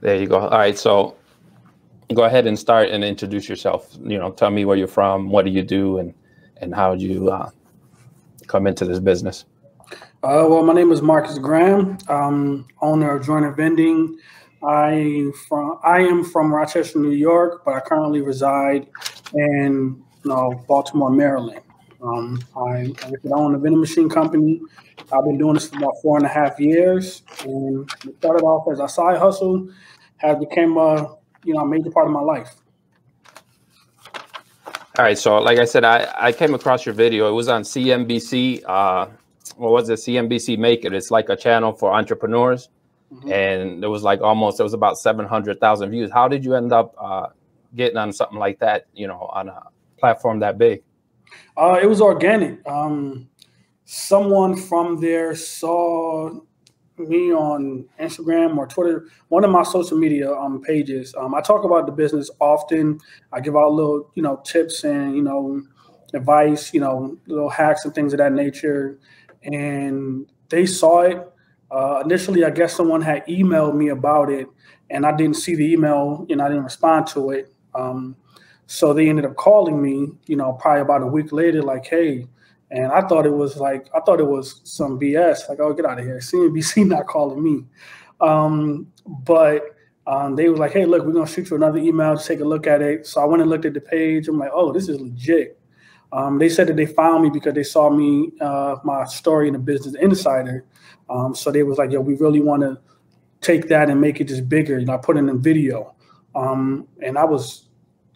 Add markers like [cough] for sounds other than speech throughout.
There you go. All right, so go ahead and start and introduce yourself. You know, tell me where you're from, what do you do, and and how you uh, come into this business? Uh, well, my name is Marcus Graham, um, owner of Joiner Vending. I from I am from Rochester, New York, but I currently reside in you know, Baltimore, Maryland. Um, I, I own a vending machine company. I've been doing this for about four and a half years, and it started off as a side hustle, has became a you know a major part of my life. All right, so like I said, I, I came across your video. It was on CNBC. Uh, what was it? CNBC Make It. It's like a channel for entrepreneurs, mm-hmm. and there was like almost it was about seven hundred thousand views. How did you end up uh, getting on something like that? You know, on a platform that big? Uh, it was organic. Um, someone from there saw me on Instagram or Twitter, one of my social media um, pages. Um, I talk about the business often. I give out little, you know, tips and you know, advice, you know, little hacks and things of that nature. And they saw it. Uh, initially, I guess someone had emailed me about it, and I didn't see the email, and I didn't respond to it. Um, so they ended up calling me, you know, probably about a week later, like, hey, and I thought it was like I thought it was some BS. Like, oh, get out of here. [laughs] CNBC not calling me. Um, but um, they were like, hey, look, we're gonna shoot you another email to take a look at it. So I went and looked at the page. I'm like, oh, this is legit. Um, they said that they found me because they saw me uh, my story in the Business Insider. Um, so they was like, yo, we really want to take that and make it just bigger. Know, I put in a video, um, and I was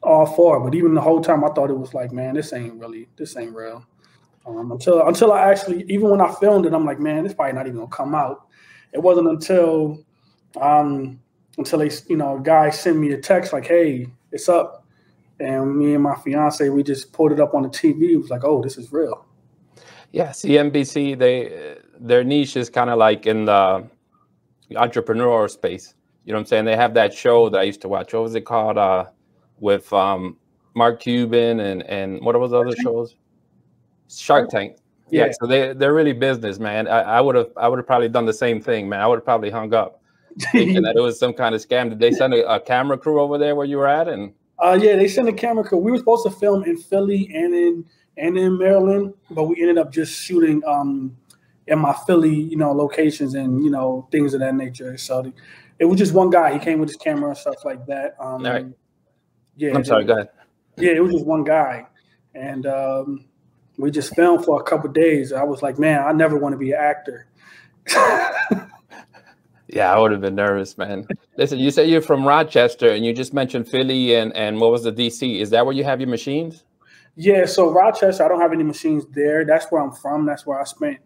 all for it. But even the whole time, I thought it was like, man, this ain't really, this ain't real. Um, until until I actually, even when I filmed it, I'm like, man, this probably not even gonna come out. It wasn't until um until they, you know, a guy sent me a text like, hey, it's up, and me and my fiance, we just pulled it up on the TV. It was like, oh, this is real. Yeah, CNBC, they their niche is kind of like in the entrepreneurial space. You know what I'm saying? They have that show that I used to watch. What was it called? Uh, with um, Mark Cuban and and what was the other shows? Shark Tank. Yeah. yeah. so they they're really business, man. I would have I would have probably done the same thing, man. I would have probably hung up [laughs] thinking that it was some kind of scam. Did they send a, a, camera crew over there where you were at? And uh, yeah, they sent a camera crew. We were supposed to film in Philly and in and in Maryland, but we ended up just shooting um in my Philly, you know, locations and you know things of that nature. So the, it was just one guy. He came with his camera and stuff like that. Um, All right. Yeah, I'm sorry. Go ahead. Yeah, it was just one guy, and um, we just filmed for a couple days. I was like, man, I never want to be an actor. [laughs] yeah, I would have been nervous, man. Listen, you said you're from Rochester, and you just mentioned Philly, and and what was the DC? Is that where you have your machines? Yeah, so Rochester, I don't have any machines there. That's where I'm from. That's where I spent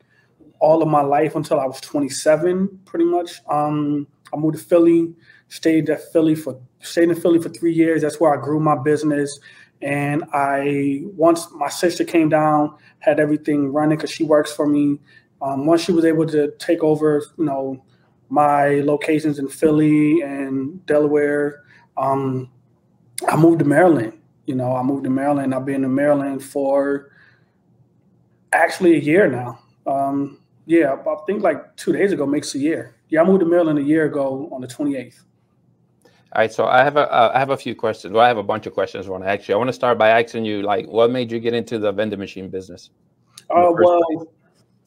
all of my life until I was 27, pretty much. Um, I moved to Philly stayed at Philly for stayed in Philly for three years. That's where I grew my business. And I once my sister came down, had everything running because she works for me. Um, once she was able to take over, you know, my locations in Philly and Delaware, um, I moved to Maryland. You know, I moved to Maryland. I've been in Maryland for actually a year now. Um, yeah, I think like two days ago makes a year. Yeah, I moved to Maryland a year ago on the 28th. All right, so I have a uh, I have a few questions. Well, I have a bunch of questions I want to ask you. I want to start by asking you, like, what made you get into the vending machine business? Uh, well, place?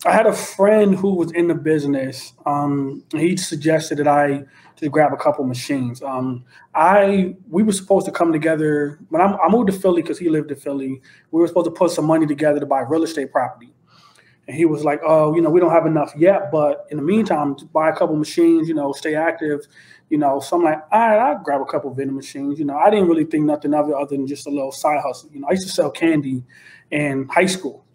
I had a friend who was in the business. Um, he suggested that I just grab a couple machines. Um, I we were supposed to come together when I, I moved to Philly because he lived in Philly. We were supposed to put some money together to buy real estate property. And he was like, "Oh, you know, we don't have enough yet, but in the meantime, buy a couple machines. You know, stay active. You know, so I'm like, all right, I'll grab a couple vending machines. You know, I didn't really think nothing of it other than just a little side hustle. You know, I used to sell candy in high school.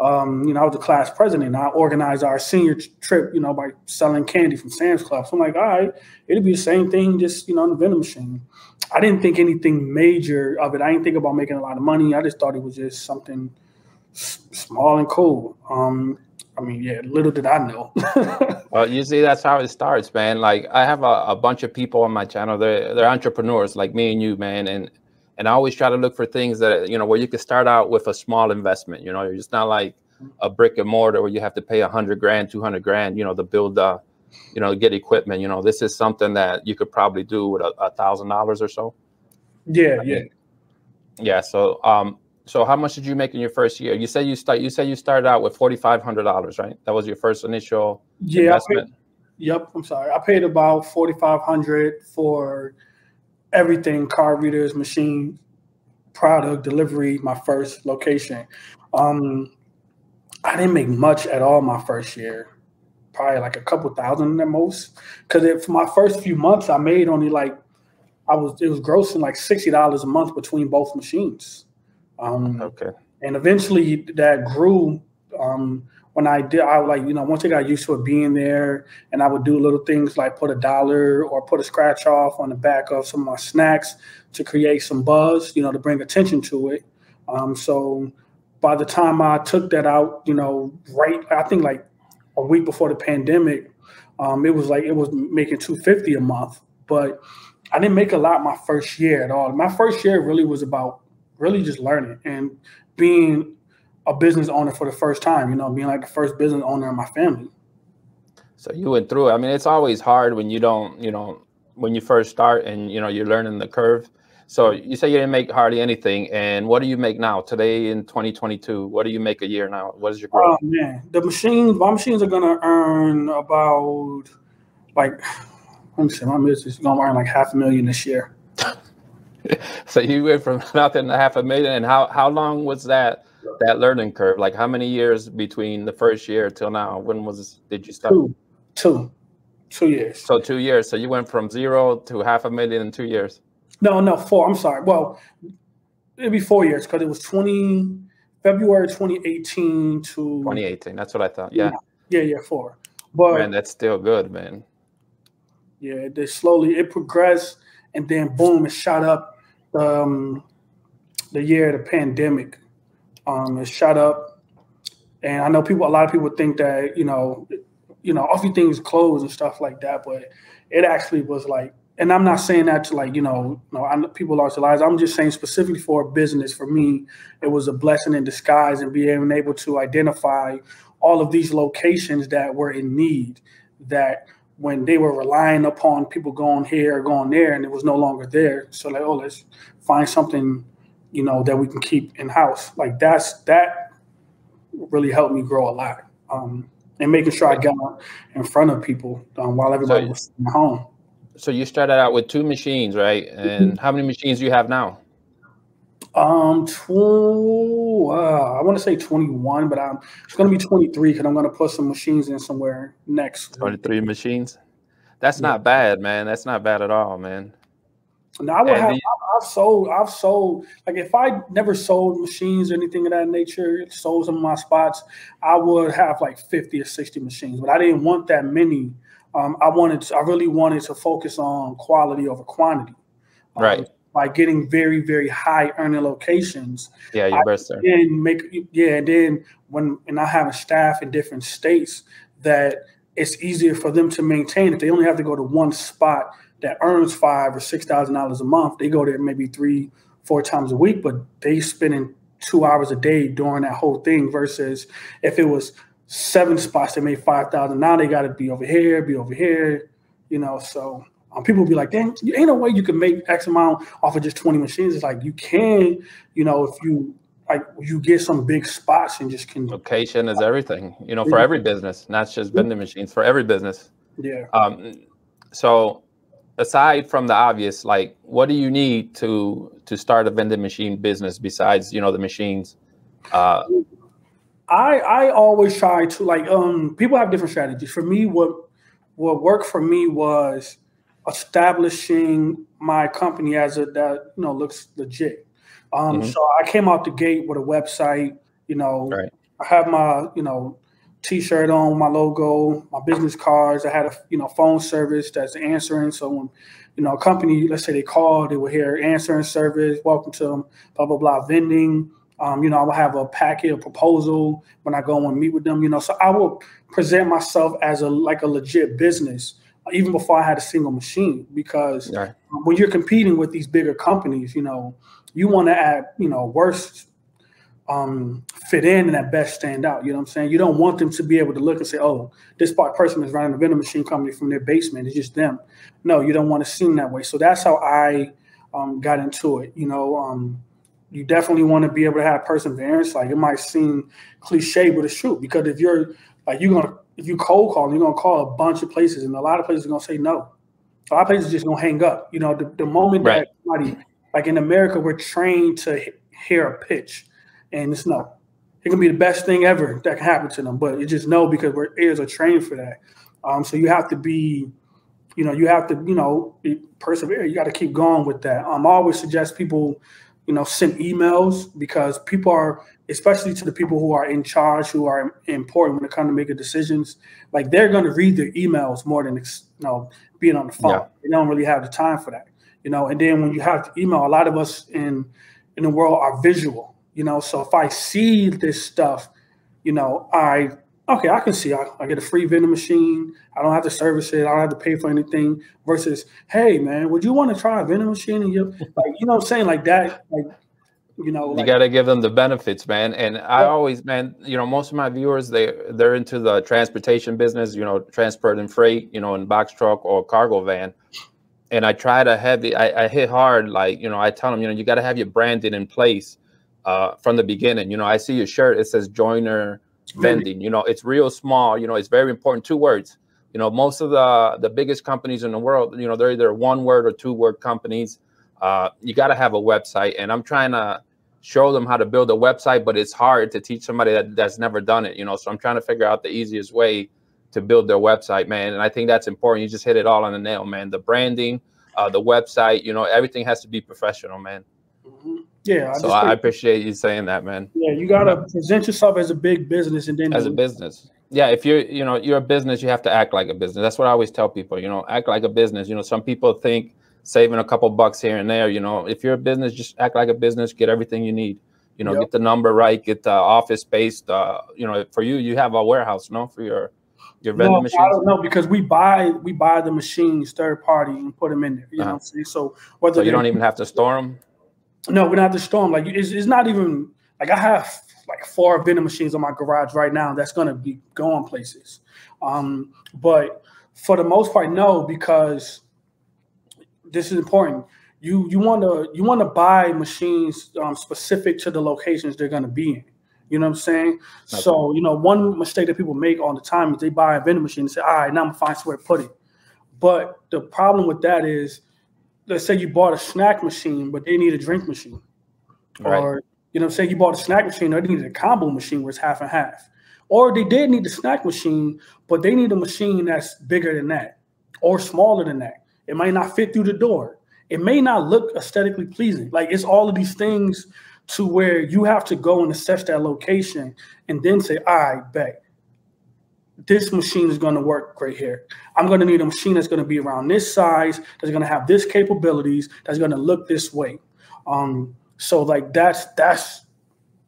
Um, you know, I was the class president. I organized our senior trip, you know, by selling candy from Sam's Club. So I'm like, all right, it'll be the same thing, just you know, in the vending machine. I didn't think anything major of it. I didn't think about making a lot of money. I just thought it was just something small and cool. Um, I mean, yeah, little did I know. [laughs] well, you see, that's how it starts, man. Like I have a, a, bunch of people on my channel. They're they're entrepreneurs like me and you, man. And and I always try to look for things that you know where you can start out with a small investment. You know, you're just not like a brick and mortar where you have to pay a hundred grand, two hundred grand, you know, to build a you know, get equipment. You know, this is something that you could probably do with a thousand dollars or so. Yeah, I yeah, mean, yeah. So, um, so how much did you make in your first year? You said you start. You said you started out with forty five hundred dollars, right? That was your first initial yeah, investment. Paid, yep. I'm sorry. I paid about forty five hundred for everything: card readers, machine, product, delivery. My first location. Um, I didn't make much at all my first year. Probably like a couple thousand at most. Because for my first few months, I made only like I was it was grossing like sixty dollars a month between both machines. Um, okay. And eventually that grew. Um, when I did, I like you know once I got used to it being there, and I would do little things like put a dollar or put a scratch off on the back of some of my snacks to create some buzz, you know, to bring attention to it. Um, so by the time I took that out, you know, right, I think like a week before the pandemic, um, it was like it was making 250 a month. But I didn't make a lot my first year at all. My first year really was about really just learning and being a business owner for the first time, you know, being like the first business owner in my family. So you went through it. I mean, it's always hard when you don't, you know, when you first start and you know you're learning the curve so you say you didn't make hardly anything, and what do you make now today in 2022? What do you make a year now? What is your growth? Oh man, the machines, my machines are gonna earn about like [sighs] let me see, my business is gonna earn like half a million this year. [laughs] so you went from [laughs] nothing to half a million, and how how long was that that learning curve? Like how many years between the first year till now? When was did you start? Two, two, two years. So two years. So you went from zero to half a million in two years. No, no, four. I'm sorry. Well, it'd be four years because it was 20 February 2018 to 2018. That's what I thought. Yeah. Yeah, yeah, four. But man, that's still good, man. Yeah, they slowly it progressed and then boom, it shot up um the year of the pandemic. Um, it shot up. And I know people a lot of people think that, you know, you know, everything's closed and stuff like that, but it actually was like and I'm not saying that to like you know, no, I, people lost their lives. I'm just saying specifically for a business. For me, it was a blessing in disguise and being able to identify all of these locations that were in need. That when they were relying upon people going here or going there, and it was no longer there. So like, oh, let's find something, you know, that we can keep in house. Like that's that really helped me grow a lot. Um, and making sure I got in front of people um, while everybody so, was home so you started out with two machines, right? And how many machines do you have now? Um, tw- uh, I want to say 21, but I'm it's going to be 23 because I'm going to put some machines in somewhere next. 23 week. machines. That's yeah. not bad, man. That's not bad at all, man. Now I would have. The, I've sold. I've sold. Like if I never sold machines or anything of that nature, sold some of my spots, I would have like 50 or 60 machines. But I didn't want that many um, I wanted, to, I really wanted to focus on quality over quantity. Um, right. By getting very, very high earning locations. Yeah, your best And make yeah, and then when and I have a staff in different states that it's easier for them to maintain if they only have to go to one spot that earns five or six thousand dollars a month. They go there maybe three, four times a week, but they spending two hours a day during that whole thing versus if it was seven spots that made five thousand. Now they got to be over here, be over here, you know. So um, people will be like, "Dang, ain't no way you can make X amount off of just twenty machines." It's like you can, you know, if you like you get some big spots and just can. Location is everything, you know, for every business, not just vending machines, for every business. Yeah. Um, so aside from the obvious, like, what do you need to to start a vending machine business besides, you know, the machines? Uh, I I always try to like um people have different strategies. For me, what what worked for me was establishing my company as a that you know looks legit. Um, mm-hmm. So I came out the gate with a website. You know, right. I have my you know t-shirt on, my logo, my business cards. I had a you know phone service that's answering. So when you know a company, let's say they called, they were here answering service, welcome to them, blah blah blah, vending. Um, you know, I will have a packet, a proposal when I go and meet with them. You know, so I will present myself as a like a legit business even before I had a single machine because when you're competing with these bigger companies, you know, you want to add, you know, worst um, fit in and at best stand out. You know what I'm saying? You don't want them to be able to look and say, "Oh, this part person is running a vending machine company from their basement. It's just them." No, you don't want to seem that way. So that's how I um, got into it. You know, um, you definitely want to be able to have perseverance. Like it might seem cliche, but it's true because if you're like you're gonna if you cold call, you're gonna call a bunch of places, and a lot of places are gonna say no. A lot of places just gonna hang up. You know, the, the moment right. that somebody like in America, we're trained to hear a pitch and it's no. It can be the best thing ever that can happen to them, but it's just no because our ears are trained for that. Um, so you have to be, you know, you have to, you know, persevere. You got to keep going with that. Um, I always suggest people, you know, send emails because people are, especially to the people who are in charge, who are important when it comes to making decisions. Like they're going to read their emails more than, you know, being on the phone. Yeah. They don't really have the time for that, you know. And then when you have to email, a lot of us in in the world are visual. You know, so if I see this stuff, you know, I okay, I can see I, I, get a free vending machine. I don't have to service it. I don't have to pay for anything. Versus, hey man, would you want to try a vending machine? And you like, you know, what I'm saying like that, like you know, like, you got to give them the benefits, man. And I always, man, you know, most of my viewers they they're into the transportation business, you know, transport and freight, you know, in box truck or cargo van. And I try to have the, I, I hit hard, like, you know, I tell them, you know, you got to have your branding in place uh, from the beginning. You know, I see your shirt, it says joiner vending. You know, it's real small. You know, it's very important. Two words. You know, most of the the biggest companies in the world, you know, they're either one word or two word companies. Uh, you got to have a website, and I'm trying to show them how to build a website, but it's hard to teach somebody that that's never done it. You know, so I'm trying to figure out the easiest way to build their website, man. And I think that's important. You just hit it all on the nail, man. The branding, uh, the website, you know, everything has to be professional, man. Mm-hmm. Yeah. I so I appreciate you saying that, man. Yeah, you gotta present yourself as a big business, and then as a business. Yeah, if you're, you know, you're a business, you have to act like a business. That's what I always tell people. You know, act like a business. You know, some people think saving a couple bucks here and there. You know, if you're a business, just act like a business. Get everything you need. You know, yep. get the number right. Get the office space. The, you know, for you, you have a warehouse, no, for your your vending no, machines? I don't know because we buy we buy the machines third party and put them in there. You uh-huh. know what I'm saying? So whether so you don't even have to store them. No, we don't have to store them. Like it's, it's not even like I have like four vending machines on my garage right now. That's gonna be going places. Um, but for the most part, no, because this is important. You you want to you want to buy machines um, specific to the locations they're going to be in. You know what I'm saying? Okay. So you know one mistake that people make all the time is they buy a vending machine and say, "All right, now I'm gonna find somewhere to put it." But the problem with that is let's say you bought a snack machine, but they need a drink machine. Right. Or, you know, say you bought a snack machine, or they needed a combo machine where it's half and half. Or they did need the snack machine, but they need a machine that's bigger than that or smaller than that. It might not fit through the door. It may not look aesthetically pleasing. Like it's all of these things to where you have to go and assess that location and then say, all right, bet this machine is going to work great here. I'm going to need a machine that's going to be around this size, that's going to have this capabilities, that's going to look this way. Um, so like that's that's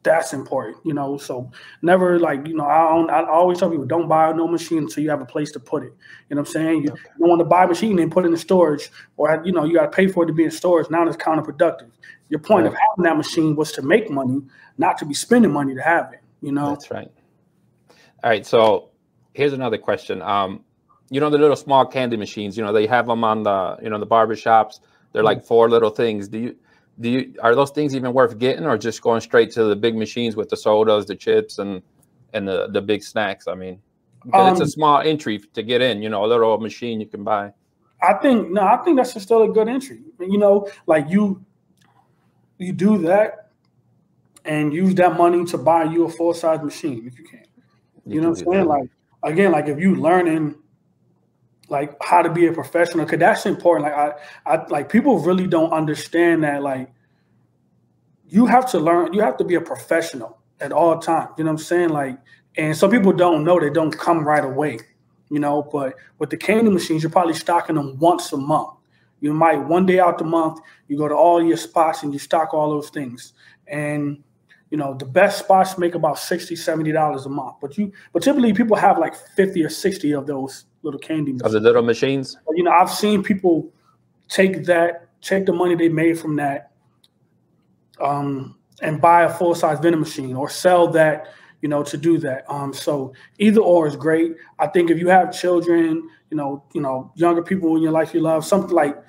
that's important, you know. So never like you know I don't, I always tell people don't buy no machine until you have a place to put it. You know what I'm saying? You okay. don't want to buy a machine and put it in storage, or you know you got to pay for it to be in storage. Now it's counterproductive. Your point right. of having that machine was to make money, not to be spending money to have it. You know. That's right. All right, so here's another question. Um, you know the little small candy machines. You know they have them on the you know the barber shops. They're like four little things. Do you do you are those things even worth getting, or just going straight to the big machines with the sodas, the chips, and and the the big snacks? I mean, um, it's a um, small entry to get in. You know, a little machine you can buy. I think no, I think that's still a good entry. You know, like you you do that and use that money to buy you a full size machine if you can. You, you know what I'm saying? That. Like again, like if you learning like how to be a professional, because that's important. Like I, I like people really don't understand that. Like you have to learn, you have to be a professional at all times. You know what I'm saying? Like, and some people don't know they don't come right away. You know, but with the candy machines, you're probably stocking them once a month. You might one day out the month, you go to all your spots and you stock all those things. And you know the best spots make about 60 70 dollars a month but you but typically people have like 50 or 60 of those little candy machines. of the little machines but, you know i've seen people take that take the money they made from that um and buy a full size vending machine or sell that you know, to do that. Um, so either or is great. I think if you have children, you know, you know, younger people in your life you love, something like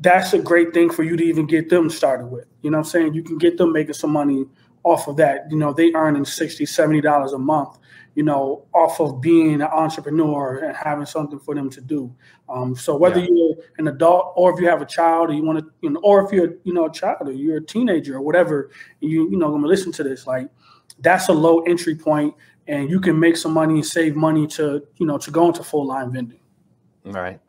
that's a great thing for you to even get them started with. You know I'm saying? You can get them making some money off of that. You know, they earning 60 $70 a month, you know, off of being an entrepreneur and having something for them to do. Um, so whether yeah. you're an adult or if you have a child or you want to, you know, or if you're, you know, a child or you're a teenager or whatever, you, you know, going to listen to this, like that's a low entry point and you can make some money and save money to, you know, to go into full line vending. Right.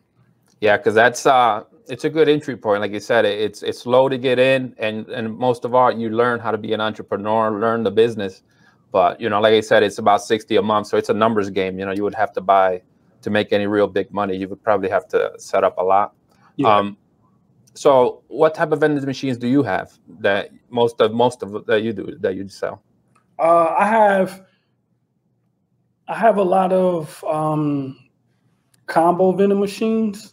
Yeah. Cause that's, uh, it's a good entry point. Like you said, it's it's low to get in, and and most of all, you learn how to be an entrepreneur, learn the business. But you know, like I said, it's about sixty a month, so it's a numbers game. You know, you would have to buy to make any real big money. You would probably have to set up a lot. Yeah. Um, so, what type of vending machines do you have that most of most of that you do that you sell? Uh, I have I have a lot of um, combo vending machines.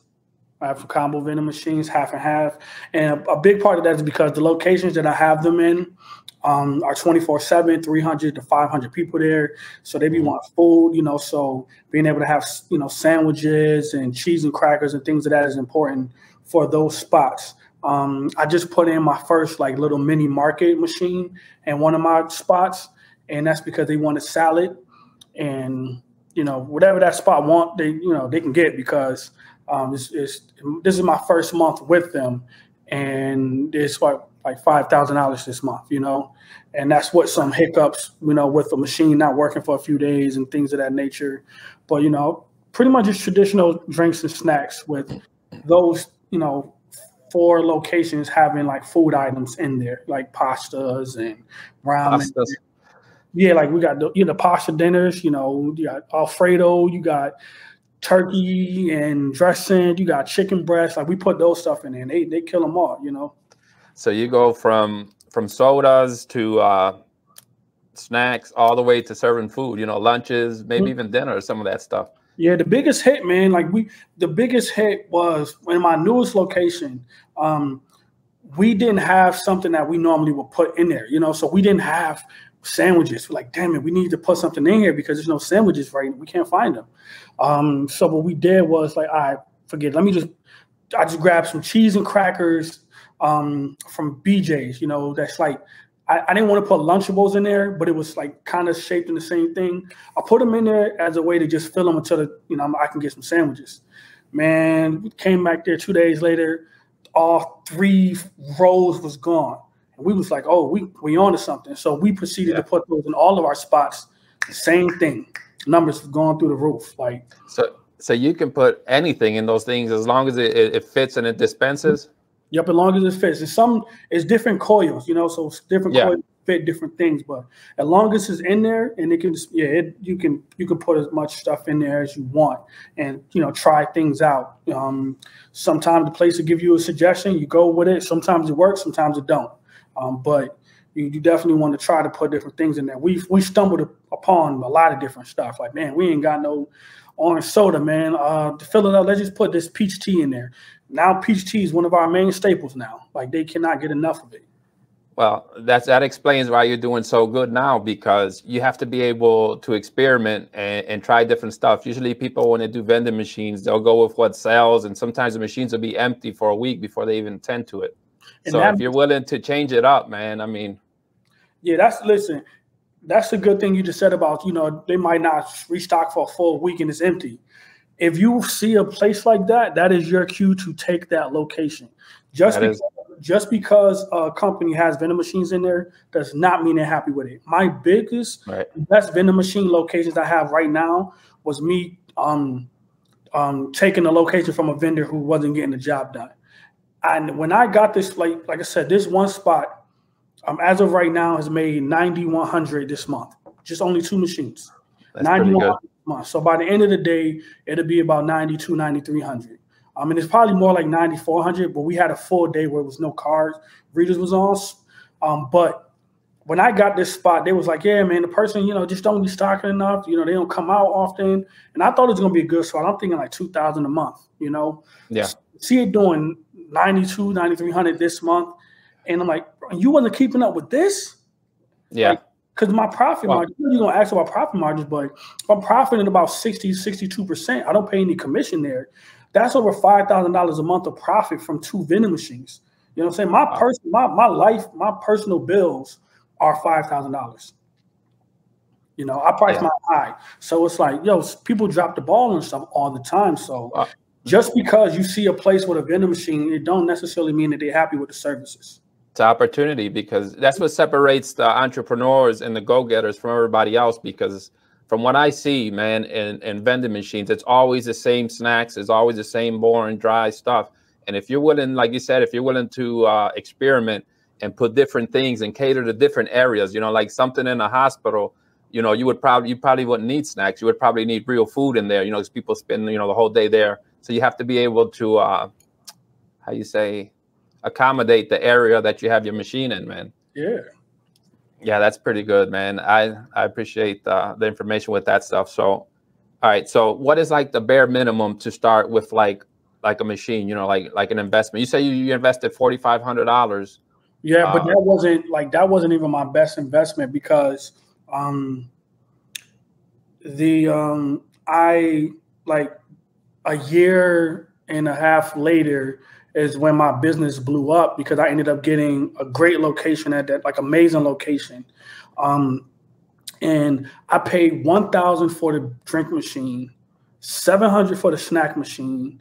I have combo vending machines, half and half. And a, a, big part of that is because the locations that I have them in um, are 24 7, 300 to 500 people there. So they be mm-hmm. wanting food, you know. So being able to have, you know, sandwiches and cheese and crackers and things of that is important for those spots. Um, I just put in my first like little mini market machine in one of my spots. And that's because they want wanted salad and, you know, whatever that spot want, they, you know, they can get because um, it's, it's, this is my first month with them, and it's like like five thousand dollars this month, you know, and that's what some hiccups, you know, with the machine not working for a few days and things of that nature. But you know, pretty much just traditional drinks and snacks with those, you know, four locations having like food items in there, like pastas and ramen. Pastas. Yeah, like we got the you know pasta dinners, you know, you got Alfredo, you got turkey and dressing. You got chicken breast. Like we put those stuff in there, and they they kill them all. You know. So you go from from sodas to uh, snacks all the way to serving food. You know, lunches, maybe mm-hmm. even dinner, some of that stuff. Yeah, the biggest hit, man. Like we, the biggest hit was in my newest location. Um, we didn't have something that we normally would put in there, you know. So we didn't have sandwiches. We're like, damn it, we need to put something in here because there's no sandwiches right. We can't find them. Um, so what we did was like, I right, forget. Let me just, I just grabbed some cheese and crackers um, from BJ's. You know, that's like, I, I didn't want to put Lunchables in there, but it was like kind of shaped in the same thing. I put them in there as a way to just fill them until the, you know I can get some sandwiches. Man, came back there two days later. All three rows was gone. And we was like, oh, we we on to something. So we proceeded yeah. to put those in all of our spots. Same thing. Numbers have gone through the roof. Like so so you can put anything in those things as long as it, it fits and it dispenses. Yep, as long as it fits. And some it's different coils, you know, so different yeah. coils fit different things. But as long as it's in there and it can just yeah, it, you can you can put as much stuff in there as you want and you know try things out. Um, sometimes the place will give you a suggestion, you go with it. Sometimes it works, sometimes it don't. Um, but you, you, definitely want to try to put different things in there. We we stumbled upon a lot of different stuff. Like, man, we ain't got no orange soda, man. Uh, to fill it up, let's just put this peach tea in there. Now, peach tea is one of our main staples now. Like, they cannot get enough of it. Well, that's that explains why you're doing so good now because you have to be able to experiment and, and try different stuff. Usually, people when they do vending machines, they'll go with what sells, and sometimes the machines will be empty for a week before they even tend to it. And so that, if you're willing to change it up, man, I mean, yeah, that's listen. That's a good thing you just said about you know they might not restock for a full week and it's empty. If you see a place like that, that is your cue to take that location. Just that because, is. just because a company has vending machines in there does not mean they're happy with it. My biggest, right. best vending machine locations I have right now was me um, um, taking a location from a vendor who wasn't getting the job done. And when I got this, like like I said, this one spot, um, as of right now, has made ninety one hundred this month. Just only two machines. Ninety one month. So by the end of the day, it'll be about 92, 9300. I mean, it's probably more like 9400, but we had a full day where it was no cars, readers was on. Um, but when I got this spot, they was like, yeah, man, the person, you know, just don't be stocking enough. You know, they don't come out often. And I thought it was going to be a good spot. I'm thinking like 2000 a month, you know? Yeah. See it doing 92, 9300 this month. And I'm like, you wasn't keeping up with this. Yeah. because my profit Well- margin, you're gonna ask about profit margins, but if I'm profiting about 60, 62%, I don't pay any commission there. That's over five thousand dollars a month of profit from two vending machines. You know what I'm saying? My Wow. person, my my life, my personal bills are five thousand dollars. You know, I price Yeah. my high. So it's like, yo, people drop the ball and stuff all the time. So Uh, just because you see a place with a vending machine, it don't necessarily mean that they're happy with the services. It's opportunity because that's what separates the entrepreneurs and the go-getters from everybody else. Because from what I see, man, in, in vending machines, it's always the same snacks, it's always the same boring, dry stuff. And if you're willing, like you said, if you're willing to uh, experiment and put different things and cater to different areas, you know, like something in a hospital, you know, you would probably you probably wouldn't need snacks. You would probably need real food in there, you know, because people spend you know the whole day there. So you have to be able to, uh, how you say, accommodate the area that you have your machine in, man. Yeah. Yeah, that's pretty good, man. I I appreciate uh, the information with that stuff. So, all right. So, what is like the bare minimum to start with, like like a machine? You know, like like an investment. You say you, you invested forty five hundred dollars. Yeah, but Uh, that wasn't like that wasn't even my best investment because um the um I like a year and a half later is when my business blew up because I ended up getting a great location at that like amazing location. Um and I paid 1000 for the drink machine, 700 for the snack machine,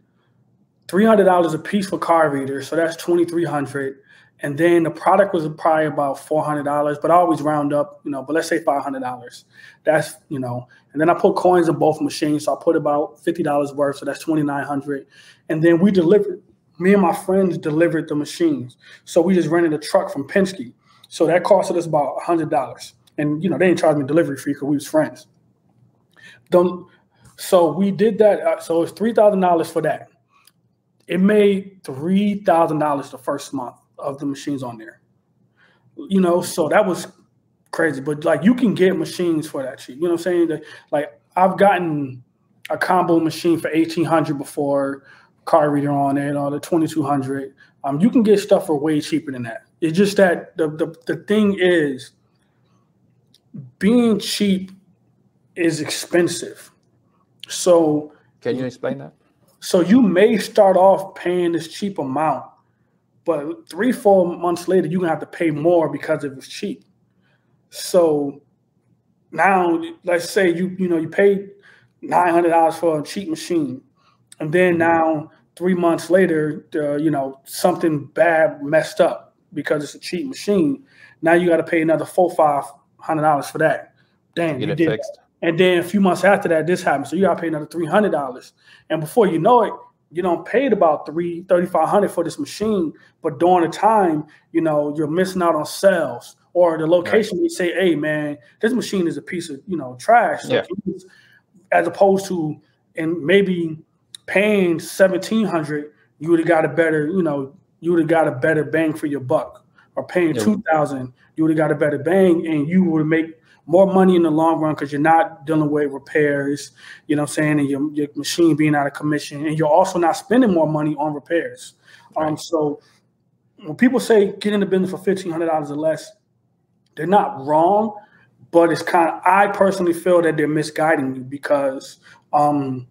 $300 a piece for car readers, so that's 2300 and then the product was probably about four hundred dollars, but I always round up, you know. But let's say five hundred dollars. That's you know, and then I put coins in both machines, so I put about fifty dollars worth, so that's twenty nine hundred. And then we delivered. Me and my friends delivered the machines, so we just rented a truck from Penske. So that costed us about hundred dollars, and you know they didn't charge me delivery fee because we was friends. Don't. So we did that. Uh, so it's three thousand dollars for that. It made three thousand dollars the first month of the machines on there. You know, so that was crazy. But like you can get machines for that cheap. You know what I'm saying? That like I've gotten a combo machine for eighteen hundred before, car reader on it, or the twenty two hundred. Um, you can get stuff for way cheaper than that. It's just that the, the the thing is being cheap is expensive. So Can you explain that? so you may start off paying this cheap amount, but three, four months later, you're gonna have to pay more because it was cheap. So now, let's say you you know you paid nine hundred dollars for a cheap machine, and then now three months later, uh, you know something bad messed up because it's a cheap machine. Now you got to pay another four five hundred dollars for that. Damn, Get you it did fixed. and then a few months after that, this happened. So you gotta pay another three hundred dollars. And before you know it, you don't paid about three thirty five hundred for this machine. But during the time, you know, you're missing out on sales. Or the location they say, hey man, this machine is a piece of, you know, trash. So Yeah. as opposed to and maybe paying seventeen hundred, you would have got a better, you know, you would have got a better bang for your buck. Or paying Yeah. two thousand, you would have got a better bang and you would make more money in the long run because you're not dealing with repairs, you know what I'm saying, and your, your machine being out of commission, and you're also not spending more money on repairs. Um, so when people say get in the business for fifteen hundred dollars or less, they're not wrong, but it's kind of I personally feel that they're misguiding you because um,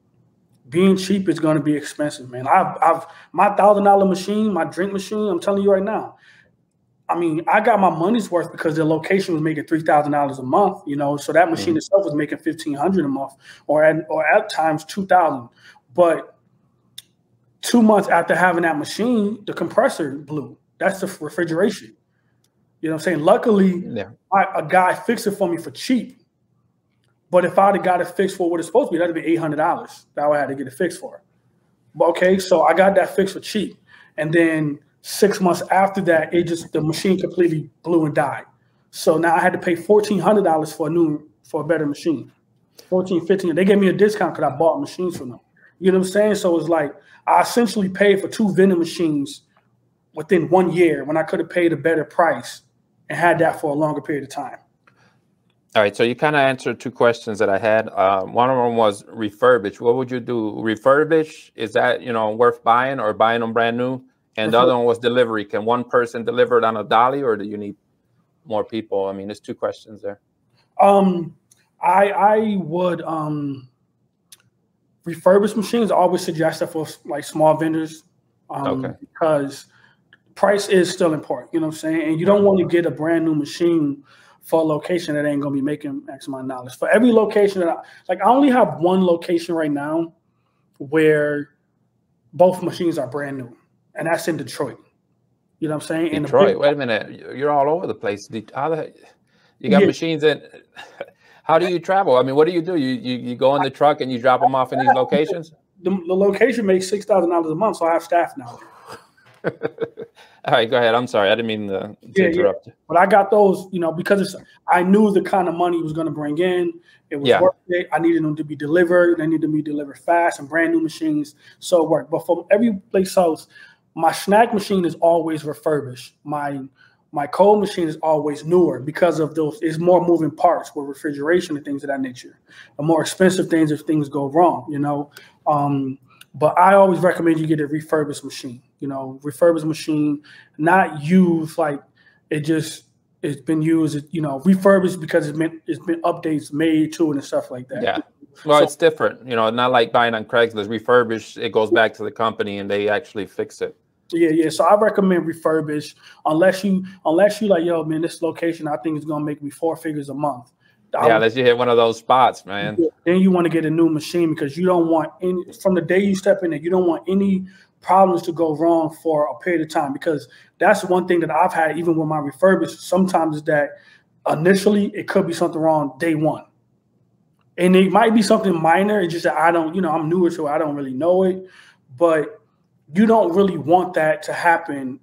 being cheap is going to be expensive, man. I've, I've my thousand dollar machine, my drink machine. I'm telling you right now. I mean, I got my money's worth because the location was making three thousand dollars a month. You know, so that machine Mhm. itself was making fifteen hundred a month, or at or at times two thousand. But two months after having that machine, the compressor blew. That's the refrigeration. You know what I'm saying? Luckily, Yeah. I, a guy fixed it for me for cheap. But if I'd have got it fixed for what it's supposed to be, that'd be eight hundred dollars that I had to get it fixed for. But okay, so I got that fixed for cheap, and then six months after that, it just the machine completely blew and died. So now I had to pay fourteen hundred dollars for a new for a better machine. 14, 15. They gave me a discount because I bought machines from them. You know what I'm saying? So it's like I essentially paid for two vending machines within one year when I could have paid a better price and had that for a longer period of time. All right, so you kind of answered two questions that I had. Uh, one of them was refurbish. What would you do? Refurbish is that you know worth buying or buying them brand new And the other one was delivery. Can one person deliver it on a dolly, or do you need more people? I mean, there's two questions there. Um, I I would um refurbished machines. I always suggest that for like small vendors, um, okay. because price is still important. You know what I'm saying? And you don't want to get a brand new machine for a location that ain't gonna be making X amount of dollars. For every location that I like, I only have one location right now where both machines are brand new, and that's in Detroit. You know what I'm saying? In Detroit. Big, wait a minute. You're all over the place. How the, you got yeah. machines in. [laughs] How do you travel? I mean, what do you do? You you, you go in the truck and you drop them off in these locations? The, the location makes six thousand dollars a month, so I have staff now. [laughs] All right, go ahead. I'm sorry, I didn't mean to, to yeah, interrupt. Yeah. But I got those, you know, because it's I knew the kind of money was going to bring in. It was yeah. worth it. I needed them to be delivered. They needed to be delivered fast and brand new machines, so it worked. But from every place else, my snack machine is always refurbished. My my cold machine is always newer because of those. It's more moving parts with refrigeration and things of that nature. The more expensive things if things go wrong, you know. Um, but I always recommend you get a refurbished machine. You know, refurbished machine, not used like it just it's been used. You know, refurbished because it's been it's been updates made to it and stuff like that. Yeah. Well, so, it's different. You know, not like buying on Craigslist. Refurbished, it goes back to the company and they actually fix it. Yeah, yeah. So I recommend refurbish unless you unless you like, yo, man, this location I think is gonna make me four figures a month. yeah, unless you hit one of those spots, man. Then you want to get a new machine because you don't want any from the day you step in it, you don't want any problems to go wrong for a period of time because that's one thing that I've had even with my refurbished. Sometimes is that initially it could be something wrong day one. And it might be something minor. It's just that I don't, you know, I'm newer it. I don't really know it. But you don't really want that to happen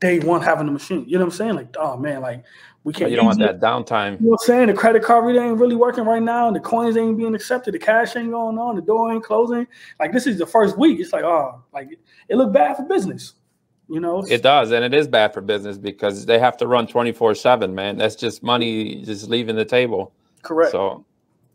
day one having the machine. You know what I'm saying? Like, oh man, like we can't. you don't want that downtime. You know what I'm saying? The credit card reader ain't really working right now, and the coins ain't being accepted. The cash ain't going on. The door ain't closing. Like this is the first week. It's like, oh, like it looked bad for business. You know, it does, and it is bad for business because they have to run 24 seven. Man, that's just money just leaving the table. Correct. So,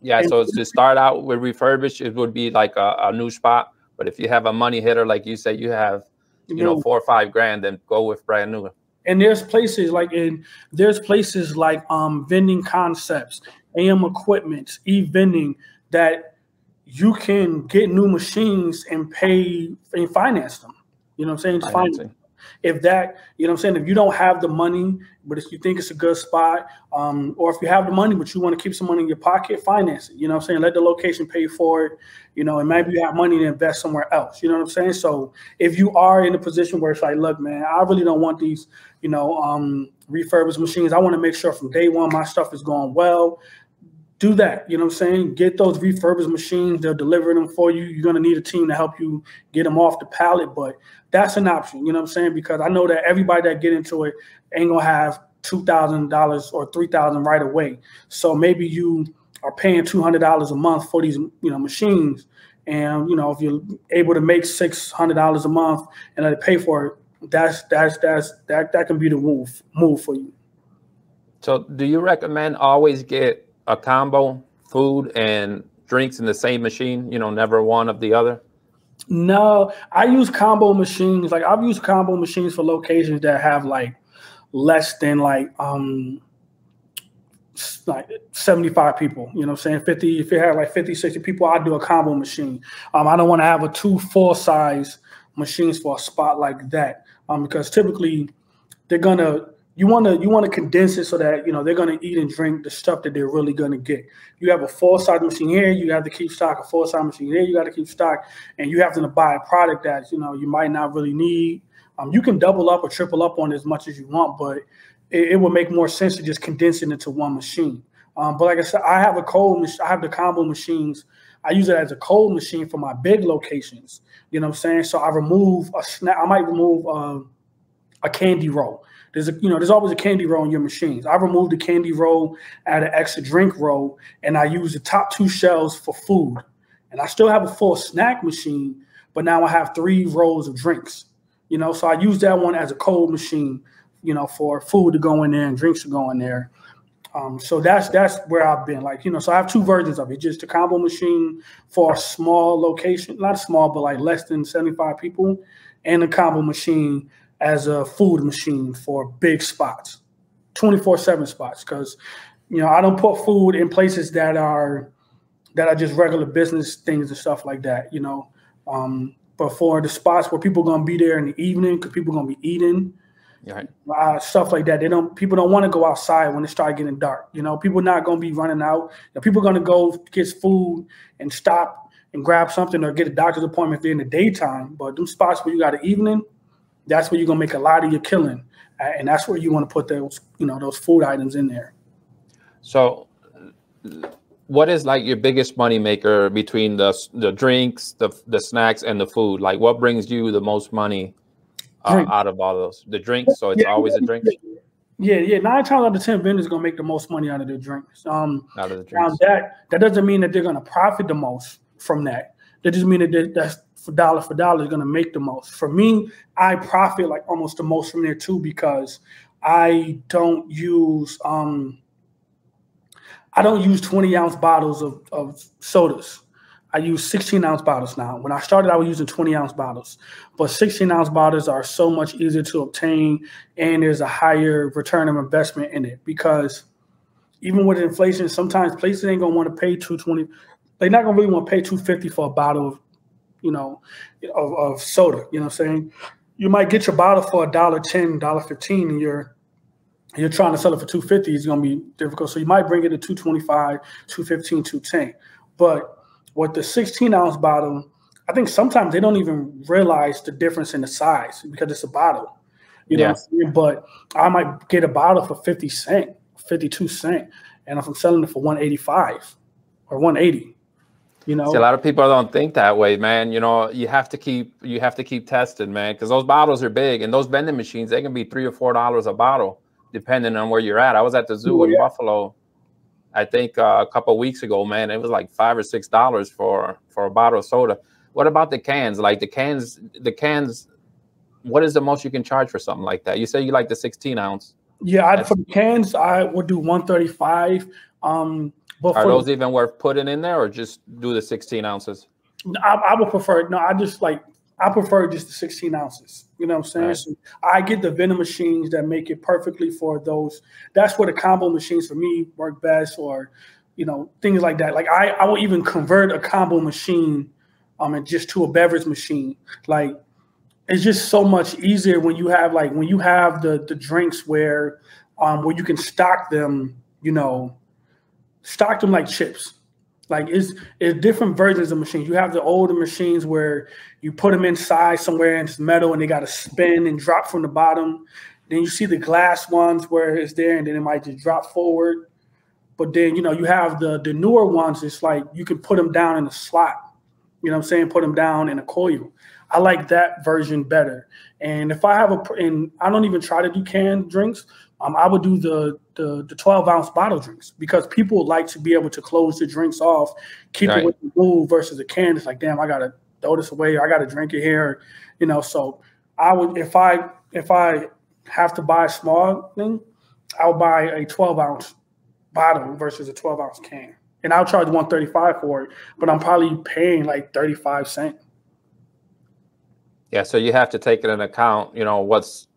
yeah. And so to start out with refurbished, it would be like a, a new spot but if you have a money hitter, like you said, you have, you, know, four or five grand, then go with brand new. And there's places like in there's places like um vending concepts, AM equipment, e-vending that you can get new machines and pay and finance them. You know what I'm saying? Financing if that, you know I'm saying, if you don't have the money, but if you think it's a good spot, um, or if you have the money, but you want to keep some money in your pocket, finance it. You know I'm saying? Let the location pay for it, you know, and maybe you have money to invest somewhere else. You know what I'm saying? So if you are in a position where it's like, look, man, I really don't want these, you know, um, refurbished machines. I want to make sure from day one my stuff is going well do that. You know what I'm saying? Get those refurbished machines. They'll deliver them for you. You're going to need a team to help you get them off the pallet, but that's an option. You know what I'm saying? Because I know that everybody that get into it ain't going to have $2,000 or 3000 right away. So maybe you are paying $200 a month for these, you know, machines. And, you know, if you're able to make $600 a month and they pay for it, that's, that's, that's, that, that can be the move, move for you. So do you recommend always get a combo food and drinks in the same machine? You know, never one of the other. No, I use combo machines. Like I've used combo machines for locations that have like less than like um like 75 people, you know I'm saying? 50, if you have like 50, 60 people, i do a combo machine. Um, I don't want to have a two full size machines for a spot like that. Um, because typically they're gonna you want to you want to condense it so that you know they're going to eat and drink the stuff that they're really going to get. You have a full size machine here, you have to keep stock. A full size machine here, you got to keep stock, and you have to buy a product that you know you might not really need. Um, you can double up or triple up on as much as you want, but it, it would make more sense to just condense it into one machine. Um, but like I said, I have a cold. I have the combo machines. I use it as a cold machine for my big locations. You know what I'm saying? So I remove a snap. I might remove uh, a candy roll there's a you know there's always a candy roll in your machines. I removed the candy roll, add an extra drink roll, and I use the top two shells for food. And I still have a full snack machine, but now I have three rolls of drinks. You know, so I use that one as a cold machine, you know, for food to go in there and drinks to go in there. Um, so that's that's where I've been. Like, you know, so I have two versions of it. Just a combo machine for a small location, not small, but like less than 75 people, and a combo machine as a food machine for big spots, 24 7 spots. Because, you know, I don't put food in places that are that are just regular business things and stuff like that, you know. Um, but for the spots where people are gonna be there in the evening because people are gonna be eating, right. uh, stuff like that. They don't. People don't want to go outside when it start getting dark. You know, people not gonna be running out. You know, people are gonna go get food and stop and grab something or get a doctor's appointment if they're in the daytime. But them spots where you got an evening, that's where you're gonna make a lot of your killing, and that's where you want to put those you know those food items in there. So what is like your biggest money maker between the the drinks, the the snacks, and the food? Like, what brings you the most money uh, out of all those? The drinks. So it's yeah, always a drink. Yeah, yeah. Nine times out of ten, vendors gonna make the most money out of the drinks. Um, out of the drinks. Now that that doesn't mean that they're gonna profit the most from that. That just mean that that's for dollar for dollar is gonna make the most. For me, I profit like almost the most from there too because I don't use um I don't use 20 ounce bottles of, of sodas. I use 16 ounce bottles now. When I started, I was using 20 ounce bottles, but 16 ounce bottles are so much easier to obtain, and there's a higher return of investment in it because even with inflation, sometimes places ain't gonna want to pay 220. They're not gonna really want to pay 250 for a bottle of, you know, of, of soda. You know what I'm saying? You might get your bottle for a dollar ten, dollar fifteen, and you're you're trying to sell it for 250 it's going to be difficult so you might bring it to 225 215 210 but with the 16 ounce bottle i think sometimes they don't even realize the difference in the size because it's a bottle you know yeah. but i might get a bottle for 50 cent 52 cent and if i'm selling it for 185 or 180 you know See, a lot of people don't think that way man you know you have to keep you have to keep testing man because those bottles are big and those vending machines they can be three or four dollars a bottle depending on where you're at. I was at the zoo in yeah. Buffalo, I think uh, a couple weeks ago, man. It was like five or six dollars for for a bottle of soda. What about the cans? Like the cans, the cans. What is the most you can charge for something like that? You say you like the 16 ounce. Yeah, I, for the cans, I would do 135. Um, but are those the, even worth putting in there, or just do the 16 ounces? I, I would prefer. No, I just like I prefer just the 16 ounces. You know what I'm saying? Right. So I get the vending machines that make it perfectly for those. That's where the combo machines for me work best, or you know things like that. Like I, I will even convert a combo machine, um, and just to a beverage machine. Like it's just so much easier when you have like when you have the the drinks where, um, where you can stock them. You know, stock them like chips. Like it's it's different versions of machines. You have the older machines where you put them inside somewhere and it's metal and they got to spin and drop from the bottom. Then you see the glass ones where it's there and then it might just drop forward. But then you know you have the the newer ones. It's like you can put them down in a slot. You know what I'm saying? Put them down in a coil. I like that version better. And if I have a and I don't even try to do canned drinks. Um, I would do the, the the 12 ounce bottle drinks because people like to be able to close the drinks off, keep right. it with the move versus a can. It's like, damn, I gotta throw this away. I gotta drink it here, you know. So I would if I if I have to buy a small thing, I'll buy a 12 ounce bottle versus a 12 ounce can, and I'll charge 135 for it. But I'm probably paying like 35 cent. Yeah, so you have to take it in account. You know what's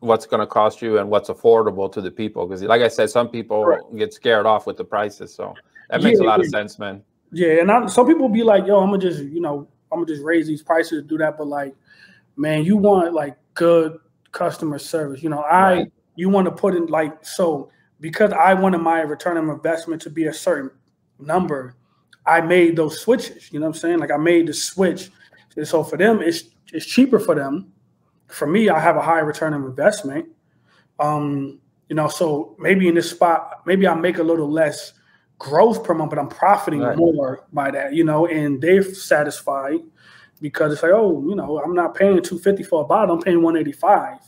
what's going to cost you and what's affordable to the people because like i said some people right. get scared off with the prices so that makes yeah, a lot yeah. of sense man yeah and I, some people be like yo i'm gonna just you know i'm gonna just raise these prices do that but like man you want like good customer service you know i right. you want to put in like so because i wanted my return on investment to be a certain number i made those switches you know what i'm saying like i made the switch and so for them it's it's cheaper for them for me, I have a high return of investment. Um, you know, so maybe in this spot, maybe I make a little less growth per month, but I'm profiting right. more by that, you know, and they're satisfied because it's like, oh, you know, I'm not paying 250 for a bottle, I'm paying 185.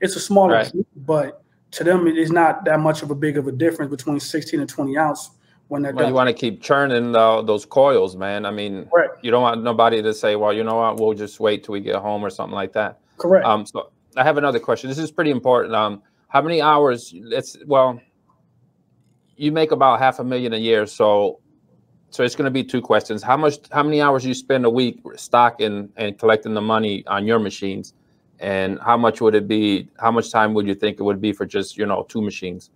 It's a smaller, right. but to them, it is not that much of a big of a difference between 16 and 20 ounce when they're well, you want to keep churning those coils, man. I mean, right. you don't want nobody to say, well, you know what, we'll just wait till we get home or something like that. Correct. Um, so I have another question. This is pretty important. Um, how many hours? It's well, you make about half a million a year. So so it's going to be two questions. How much, how many hours you spend a week stocking and collecting the money on your machines, and how much would it be? How much time would you think it would be for just you know two machines?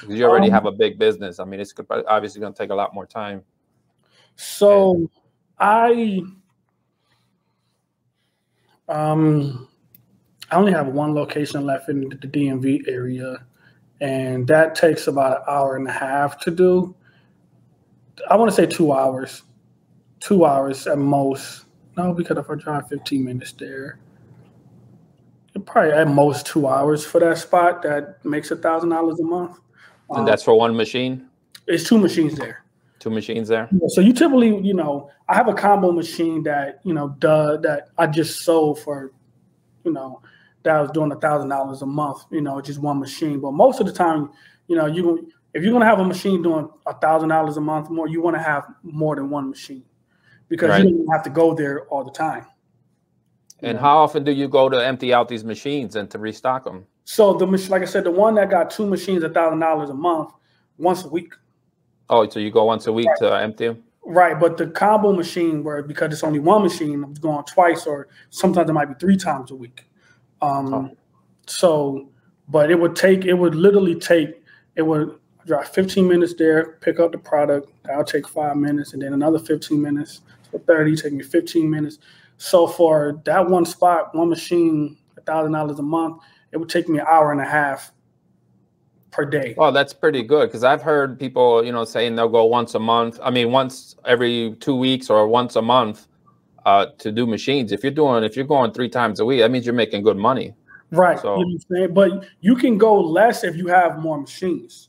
Because you already um, have a big business. I mean, it's obviously going to take a lot more time. So, and, I um I only have one location left in the DMV area, and that takes about an hour and a half to do. I want to say two hours, two hours at most. No, because if I drive 15 minutes there, probably at most two hours for that spot. That makes a thousand dollars a month. And um, that's for one machine. It's two machines there. Two machines there. Yeah, so you typically, you know, I have a combo machine that you know, duh, that I just sold for, you know, that was doing a thousand dollars a month. You know, just one machine. But most of the time, you know, you if you're gonna have a machine doing a thousand dollars a month more, you want to have more than one machine because right. you don't have to go there all the time. And how often do you go to empty out these machines and to restock them? So the like I said, the one that got two machines, a thousand dollars a month, once a week. Oh, so you go once a week right. to empty them? Right, but the combo machine, where because it's only one machine, I'm going twice, or sometimes it might be three times a week. Um, oh. So, but it would take, it would literally take, it would drive 15 minutes there, pick up the product. That'll take five minutes, and then another 15 minutes. So 30, take me 15 minutes. So for that one spot, one machine, a thousand dollars a month, it would take me an hour and a half per day. Well, that's pretty good because I've heard people, you know, saying they'll go once a month. I mean, once every two weeks or once a month uh, to do machines. If you're doing, if you're going three times a week, that means you're making good money. Right. So, you know but you can go less if you have more machines.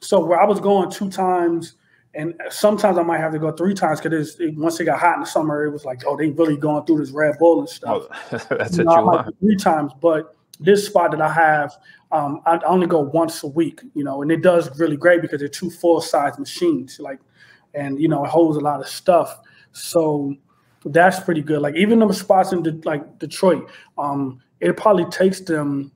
So where I was going two times, and sometimes I might have to go three times because it, once it got hot in the summer, it was like, oh, they really going through this Red Bull and stuff. Oh, [laughs] that's you what know, you want. Three times, but this spot that I have, um, I only go once a week, you know, and it does really great because they're two full size machines, like, and you know, it holds a lot of stuff. So that's pretty good. Like even the spots in De- like Detroit, um, it probably takes them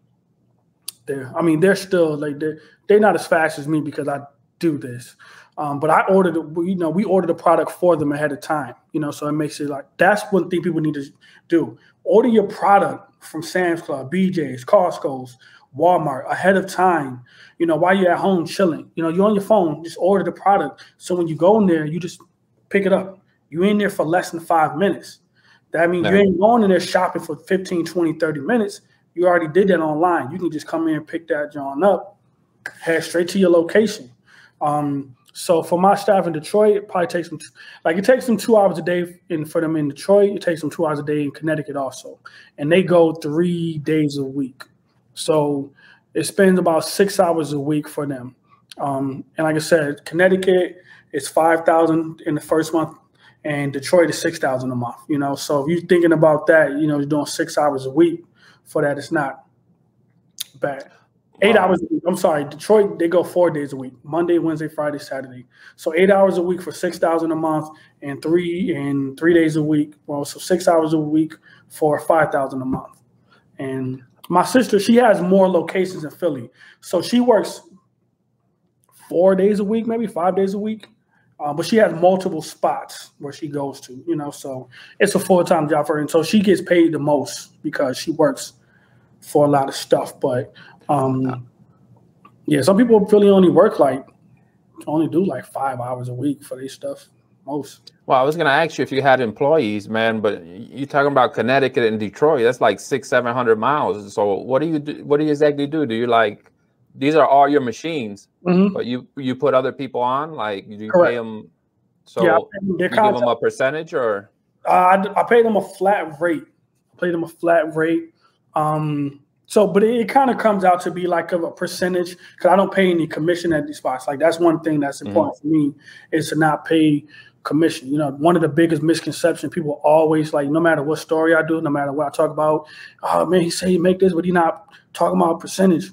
there. I mean, they're still like they're they're not as fast as me because I do this. Um, but I ordered, you know, we ordered a product for them ahead of time, you know, so it makes it like that's one thing people need to do. Order your product from Sam's Club, BJ's, Costco's, Walmart ahead of time. You know, while you're at home chilling, you know, you're on your phone, just order the product. So when you go in there, you just pick it up. You're in there for less than five minutes. That means no. you ain't going in there shopping for 15, 20, 30 minutes. You already did that online. You can just come in and pick that John up, head straight to your location. Um, so for my staff in Detroit, it probably takes them like it takes them two hours a day in for them in Detroit. It takes them two hours a day in Connecticut also, and they go three days a week. So it spends about six hours a week for them. Um, and like I said, Connecticut is five thousand in the first month and Detroit is six thousand a month. You know, so if you're thinking about that, you know, you're doing six hours a week for that. It's not bad. Eight wow. hours. I'm sorry, Detroit. They go four days a week: Monday, Wednesday, Friday, Saturday. So eight hours a week for six thousand a month, and three and three days a week. Well, so six hours a week for five thousand a month. And my sister, she has more locations in Philly, so she works four days a week, maybe five days a week. Uh, but she has multiple spots where she goes to, you know, so it's a full time job for her. And so she gets paid the most because she works for a lot of stuff. But um, yeah, some people really only work like, only do like five hours a week for these stuff, most. Well, I was going to ask you if you had employees, man, but you're talking about Connecticut and Detroit. That's like six, 700 miles. So what do you do? What do you exactly do? Do you like these are all your machines, mm-hmm. but you you put other people on, like you Correct. pay them. So yeah, you give them a percentage, or uh, I, I pay them a flat rate. I pay them a flat rate. Um, so, but it, it kind of comes out to be like a, a percentage because I don't pay any commission at these spots. Like that's one thing that's mm-hmm. important mm-hmm. for me is to not pay commission. You know, one of the biggest misconceptions people always like, no matter what story I do, no matter what I talk about, oh man, he say he make this, but he not talking about percentage.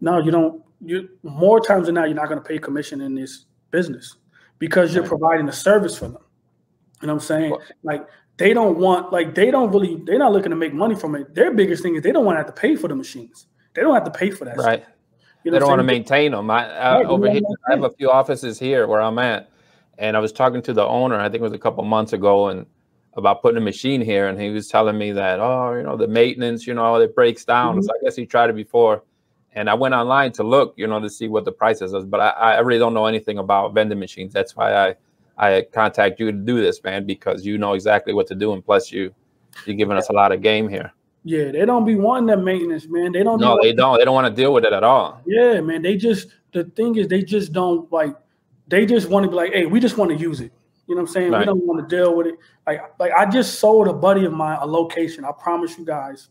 No, you don't. You more times than not, you're not going to pay commission in this business because you're providing a service for them. You know what I'm saying? Well, like they don't want, like they don't really, they're not looking to make money from it. Their biggest thing is they don't want to have to pay for the machines. They don't have to pay for that. Right. You know they don't want to maintain them. I, I right, over here, I have a few offices here where I'm at, and I was talking to the owner. I think it was a couple months ago, and about putting a machine here, and he was telling me that oh, you know, the maintenance, you know, it breaks down. Mm-hmm. So I guess he tried it before, and I went online to look, you know, to see what the prices was. But I, I really don't know anything about vending machines. That's why I I contact you to do this, man, because you know exactly what to do, and plus you you're giving us a lot of game here. Yeah, they don't be wanting that maintenance, man. They don't. No, they don't. They don't want to deal with it at all. Yeah, man. They just the thing is they just don't like. They just want to be like, hey, we just want to use it. You know what I'm saying? Right. We don't want to deal with it. Like, like I just sold a buddy of mine a location. I promise you guys.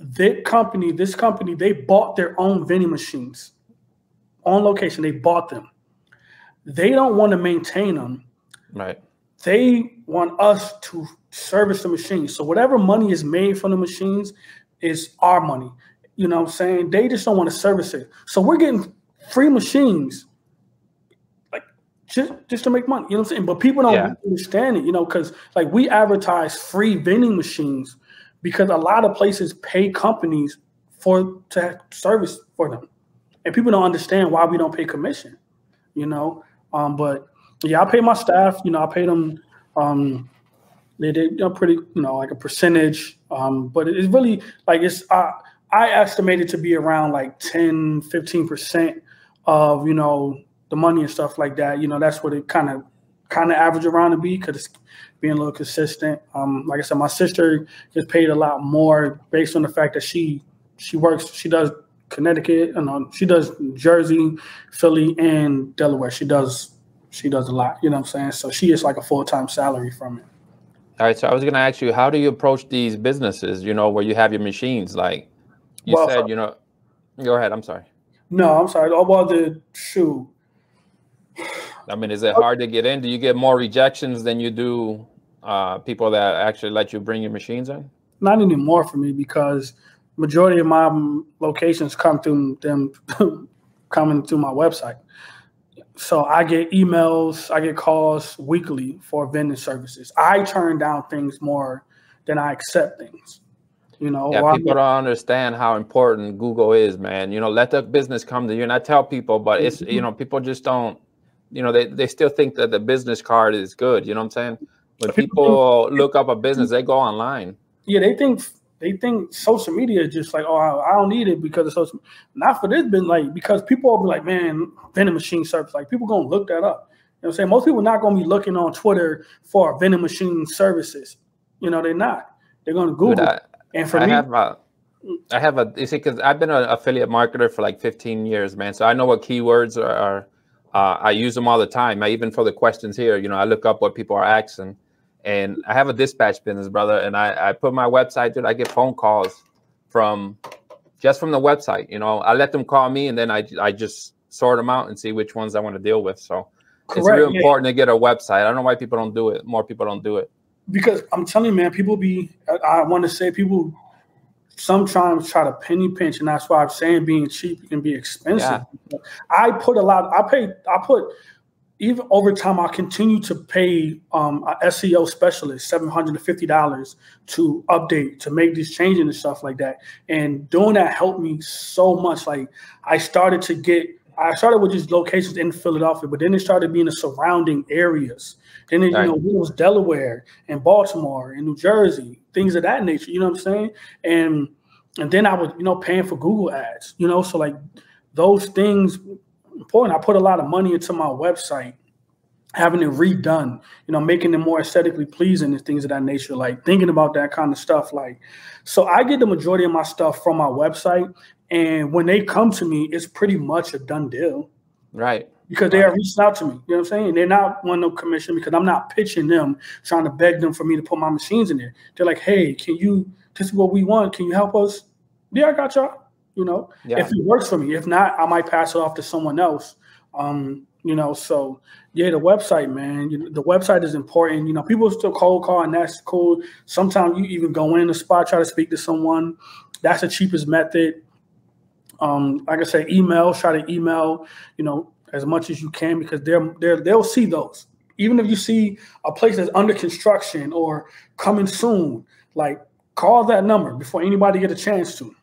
That company, this company, they bought their own vending machines on location. They bought them. They don't want to maintain them. Right. They want us to service the machines. So whatever money is made from the machines is our money. You know what I'm saying? They just don't want to service it. So we're getting free machines like just, just to make money. You know what I'm saying? But people don't yeah. understand it, you know, because like we advertise free vending machines because a lot of places pay companies for to service for them. And people don't understand why we don't pay commission, you know. Um, but yeah, I pay my staff, you know, I pay them um they did a pretty, you know, like a percentage. Um, but it's really like it's I I estimate it to be around like 10, 15% of, you know, the money and stuff like that. You know, that's what it kind of kind of average around to be because being a little consistent. Um, like I said, my sister gets paid a lot more based on the fact that she she works, she does Connecticut and um, she does Jersey, Philly, and Delaware. She does she does a lot, you know what I'm saying? So she is like a full time salary from it. All right, so I was going to ask you, how do you approach these businesses? You know, where you have your machines, like you well, said, you know. Go ahead. I'm sorry. No, I'm sorry. Oh, well, the shoe. I mean, is it hard to get in? Do you get more rejections than you do uh, people that actually let you bring your machines in? Not anymore for me because majority of my locations come through them [laughs] coming through my website. So I get emails, I get calls weekly for vending services. I turn down things more than I accept things. You know, yeah, people don't understand how important Google is, man. You know, let the business come to you. And I tell people, but it's you know, people just don't, you know, they, they still think that the business card is good. You know what I'm saying? When people look up a business, they go online. Yeah, they think they think social media is just like, oh, I, don't need it because of social. Not for this, been like because people will be like, man, vending machine service. Like people gonna look that up. You know what I'm saying? Most people are not gonna be looking on Twitter for vending machine services. You know, they're not. They're gonna Google. Dude, I, and for I me, have a, I have a. You see, because I've been an affiliate marketer for like 15 years, man. So I know what keywords are. are uh, I use them all the time. I even for the questions here, you know, I look up what people are asking and I have a dispatch business, brother. And I, I put my website, dude. I get phone calls from just from the website. You know, I let them call me, and then I I just sort them out and see which ones I want to deal with. So Correct. it's really yeah. important to get a website. I don't know why people don't do it. More people don't do it. Because I'm telling you, man, people be. I, I want to say people sometimes try to penny pinch, and that's why I'm saying being cheap can be expensive. Yeah. I put a lot. I pay. I put even over time, I continue to pay um, a SEO specialist seven hundred and fifty dollars to update, to make these changes and stuff like that. And doing that helped me so much. Like I started to get, I started with just locations in Philadelphia, but then it started being the surrounding areas. Then it, right. you know, it was Delaware and Baltimore and New Jersey, things of that nature. You know what I'm saying? And and then I was, you know, paying for Google ads. You know, so like those things important. I put a lot of money into my website, having it redone, you know, making it more aesthetically pleasing and things of that nature, like thinking about that kind of stuff. Like, so I get the majority of my stuff from my website. And when they come to me, it's pretty much a done deal. Right. Because they are reaching out to me. You know what I'm saying? They're not wanting no commission because I'm not pitching them, trying to beg them for me to put my machines in there. They're like, hey, can you, this is what we want. Can you help us? Yeah, I got y'all you know, yeah. if it works for me. If not, I might pass it off to someone else. Um, you know, so yeah, the website, man. You know, the website is important. You know, people still cold call, and that's cool. Sometimes you even go in the spot, try to speak to someone. That's the cheapest method. Um, like I said, email. Try to email. You know, as much as you can because they're they're they'll see those. Even if you see a place that's under construction or coming soon, like call that number before anybody get a chance to.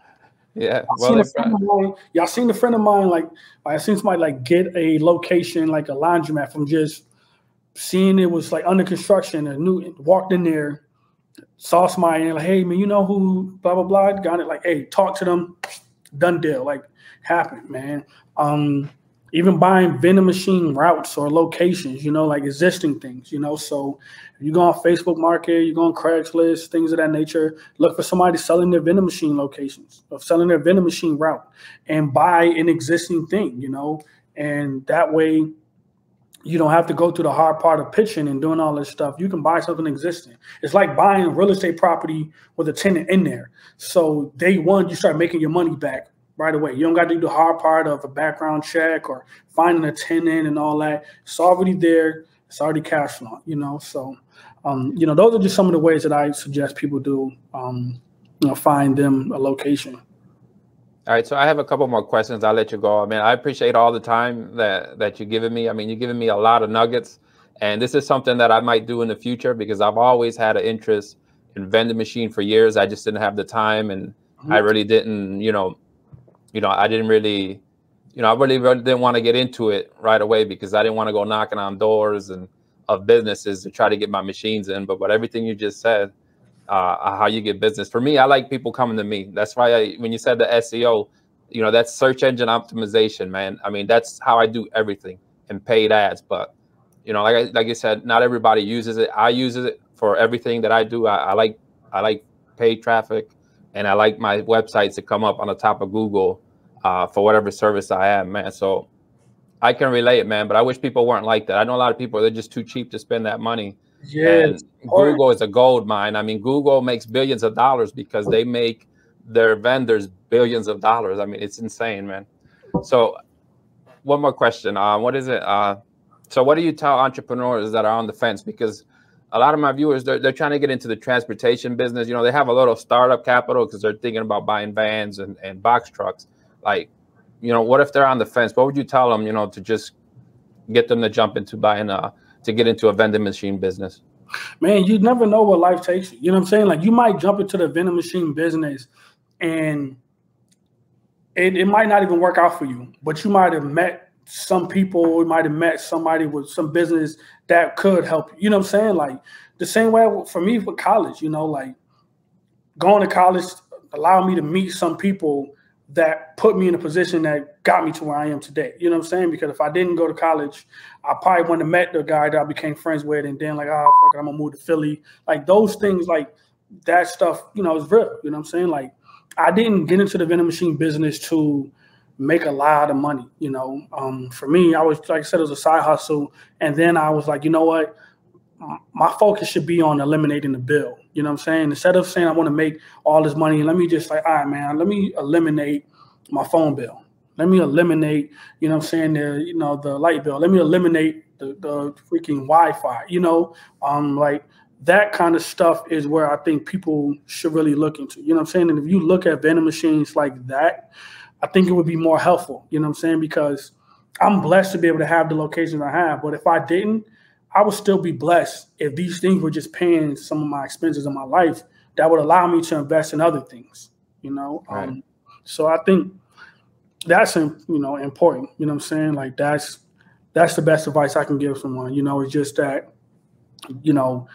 Yeah, well, seen a friend of mine, y'all seen a friend of mine like I seen somebody like get a location like a laundromat from just seeing it was like under construction and new walked in there, saw somebody and like, hey man, you know who blah blah blah got it like, hey, talk to them, done deal, like happened, man. Um, even buying vending machine routes or locations, you know, like existing things, you know. So you go on Facebook Market, you go on Craigslist, things of that nature. Look for somebody selling their vending machine locations or selling their vending machine route and buy an existing thing, you know. And that way, you don't have to go through the hard part of pitching and doing all this stuff. You can buy something existing. It's like buying a real estate property with a tenant in there. So day one, you start making your money back right away. You don't got to do the hard part of a background check or finding a tenant and all that. It's already there. It's already cash flow, you know. So, um, you know, those are just some of the ways that I suggest people do, um, you know, find them a location. All right, so I have a couple more questions. I'll let you go. I mean, I appreciate all the time that that you're giving me. I mean, you're giving me a lot of nuggets, and this is something that I might do in the future because I've always had an interest in vending machine for years. I just didn't have the time, and mm-hmm. I really didn't, you know, you know, I didn't really, you know, I really, really didn't want to get into it right away because I didn't want to go knocking on doors and of businesses to try to get my machines in. But what everything you just said, uh, how you get business. For me, I like people coming to me. That's why I, when you said the SEO, you know, that's search engine optimization, man. I mean, that's how I do everything and paid ads. But you know, like I, like you said, not everybody uses it. I use it for everything that I do. I, I like I like paid traffic, and I like my websites to come up on the top of Google uh, for whatever service I have, man. So I can relate, man. But I wish people weren't like that. I know a lot of people they're just too cheap to spend that money. Yeah, Google is a gold mine. I mean, Google makes billions of dollars because they make their vendors billions of dollars. I mean, it's insane, man. So, one more question. Uh, what is it? Uh, so, what do you tell entrepreneurs that are on the fence? Because a lot of my viewers they're, they're trying to get into the transportation business. You know, they have a little startup capital because they're thinking about buying vans and, and box trucks like you know what if they're on the fence what would you tell them you know to just get them to jump into buying a to get into a vending machine business. Man you never know what life takes. You you know what i'm saying? Like you might jump into the vending machine business and it, it might not even work out for you but you might have met some people you might have met somebody with some business that could help you. you know what i'm saying? Like the same way for me with college you know like going to college allowed me to meet some people that put me in a position that got me to where I am today. You know what I'm saying? Because if I didn't go to college, I probably wouldn't have met the guy that I became friends with, and then like, oh, fuck it, I'm gonna move to Philly. Like those things, like that stuff, you know, is real. You know what I'm saying? Like I didn't get into the vending machine business to make a lot of money. You know, um, for me, I was like I said, it was a side hustle, and then I was like, you know what? My focus should be on eliminating the bill. You know what I'm saying? Instead of saying I want to make all this money, let me just like, all right, man, let me eliminate my phone bill. Let me eliminate, you know what I'm saying, the you know, the light bill. Let me eliminate the, the freaking Wi-Fi, you know, um, like that kind of stuff is where I think people should really look into. You know what I'm saying? And if you look at vending machines like that, I think it would be more helpful. You know what I'm saying? Because I'm blessed to be able to have the locations I have. But if I didn't, I would still be blessed if these things were just paying some of my expenses in my life that would allow me to invest in other things, you know? Right. Um, so I think that's, you know, important, you know what I'm saying? Like that's, that's the best advice I can give someone, you know, it's just that, you know,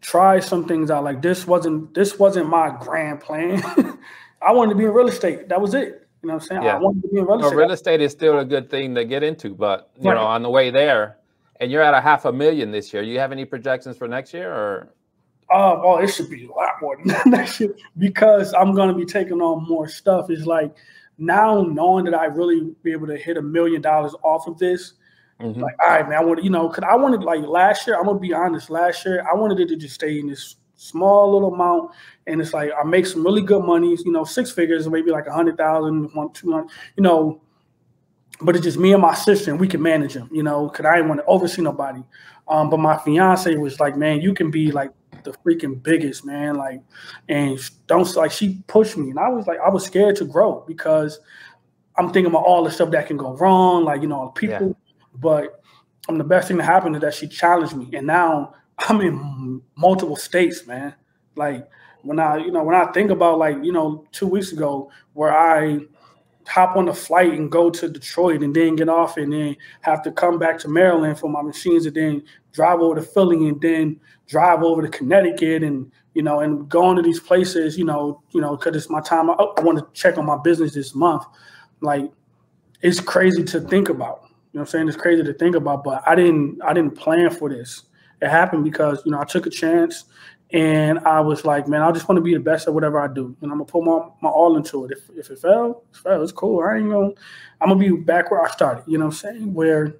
try some things out. Like this wasn't, this wasn't my grand plan. [laughs] I wanted to be in real estate. That was it. You know what I'm saying? Yeah. I wanted to be in real estate. Well, real estate is still a good thing to get into, but you right. know, on the way there, and you're at a half a million this year. You have any projections for next year or? Uh, well, it should be a lot more than [laughs] that because I'm going to be taking on more stuff. It's like now knowing that I really be able to hit a million dollars off of this. Mm-hmm. Like, all right, man, I want to, you know, cause I wanted like last year. I'm gonna be honest. Last year, I wanted it to just stay in this small little amount, and it's like I make some really good money. You know, six figures, maybe like a hundred thousand, one, two hundred. You know, but it's just me and my sister, and we can manage him, you know, because I didn't want to oversee nobody. Um, but my fiance was like, man, you can be like the freaking biggest, man. Like, and don't like she pushed me, and I was like, I was scared to grow because I'm thinking about all the stuff that can go wrong, like you know, people. Yeah. But um, the best thing that happened is that she challenged me, and now I'm in multiple states, man. Like when I, you know, when I think about like, you know, two weeks ago where I hop on a flight and go to Detroit and then get off and then have to come back to Maryland for my machines and then drive over to Philly and then drive over to Connecticut and you know and going to these places you know you know because it's my time. I, I want to check on my business this month. Like it's crazy to think about. You know I'm saying? It's crazy to think about but I didn't I didn't plan for this. It happened because you know I took a chance and I was like, man, I just want to be the best at whatever I do, and I'm gonna put my, my all into it. If, if it fell, it fell. It's cool. I ain't gonna. I'm gonna be back where I started. You know what I'm saying? Where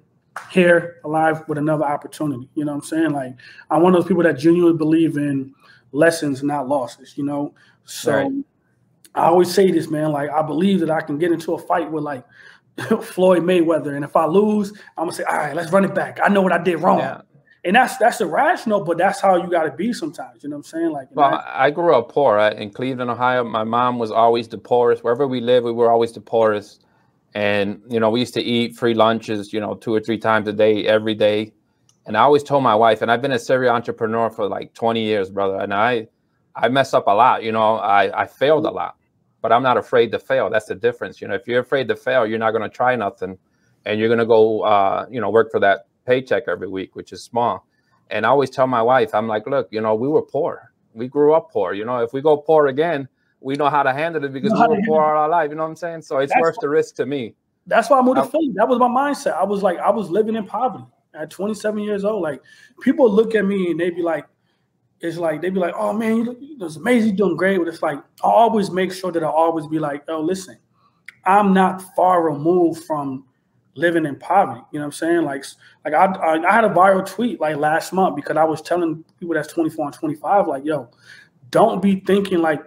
here, alive with another opportunity. You know what I'm saying? Like I'm one of those people that genuinely believe in lessons, not losses. You know, so right. I always say this, man. Like I believe that I can get into a fight with like [laughs] Floyd Mayweather, and if I lose, I'm gonna say, all right, let's run it back. I know what I did wrong. Yeah and that's that's irrational, but that's how you got to be sometimes. You know what I'm saying? Like, well, I grew up poor right? in Cleveland, Ohio. My mom was always the poorest. Wherever we lived, we were always the poorest. And you know, we used to eat free lunches, you know, two or three times a day, every day. And I always told my wife, and I've been a serial entrepreneur for like 20 years, brother. And I, I mess up a lot. You know, I I failed a lot, but I'm not afraid to fail. That's the difference. You know, if you're afraid to fail, you're not going to try nothing, and you're going to go, uh, you know, work for that paycheck every week, which is small. And I always tell my wife, I'm like, look, you know, we were poor. We grew up poor. You know, if we go poor again, we know how to handle it because we were poor all our life. You know what I'm saying? So it's that's worth the risk to me. That's why I moved to Philly. That was my mindset. I was like, I was living in poverty at 27 years old. Like people look at me and they be like, it's like they'd be like, "Oh man, you it's amazing, you're doing great." But it's like I always make sure that I always be like, "Oh, listen, I'm not far removed from living in poverty. You know what I'm saying? Like, like I, I, I had a viral tweet like last month because I was telling people that's 24 and 25, like, yo, don't be thinking like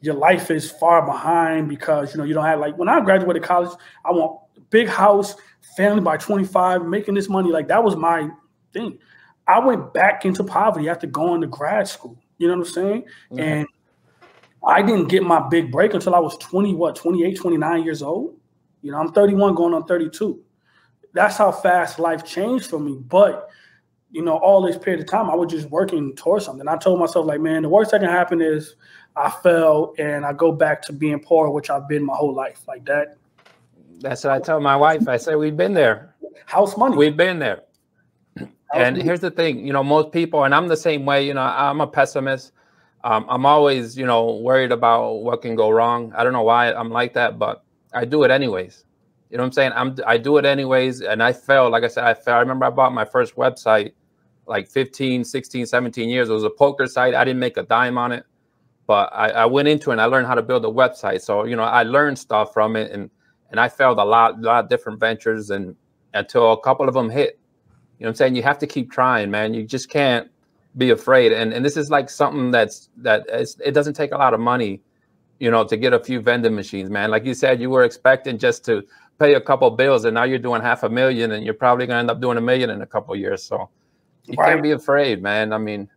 your life is far behind because you know you don't have like when I graduated college, I want big house, family by 25, making this money. Like that was my thing. I went back into poverty after going to grad school. You know what I'm saying? Mm-hmm. And I didn't get my big break until I was 20, what, 28, 29 years old. You know, I'm 31 going on 32 that's how fast life changed for me. But you know, all this period of time, I was just working towards something. I told myself, like, man, the worst that can happen is I fell and I go back to being poor, which I've been my whole life, like that. That's what I tell my wife. I say we've been there. House money. We've been there. House and money. here's the thing, you know, most people, and I'm the same way. You know, I'm a pessimist. Um, I'm always, you know, worried about what can go wrong. I don't know why I'm like that, but I do it anyways. You know what I'm saying? I'm I do it anyways, and I fell. Like I said, I fell. I remember I bought my first website like 15, 16, 17 years. It was a poker site. I didn't make a dime on it, but I, I went into it and I learned how to build a website. So you know, I learned stuff from it, and and I failed a lot, a lot of different ventures, and until a couple of them hit. You know what I'm saying? You have to keep trying, man. You just can't be afraid. And and this is like something that's that it doesn't take a lot of money, you know, to get a few vending machines, man. Like you said, you were expecting just to pay a couple bills and now you're doing half a million and you're probably going to end up doing a million in a couple years. So you right. can't be afraid man. I mean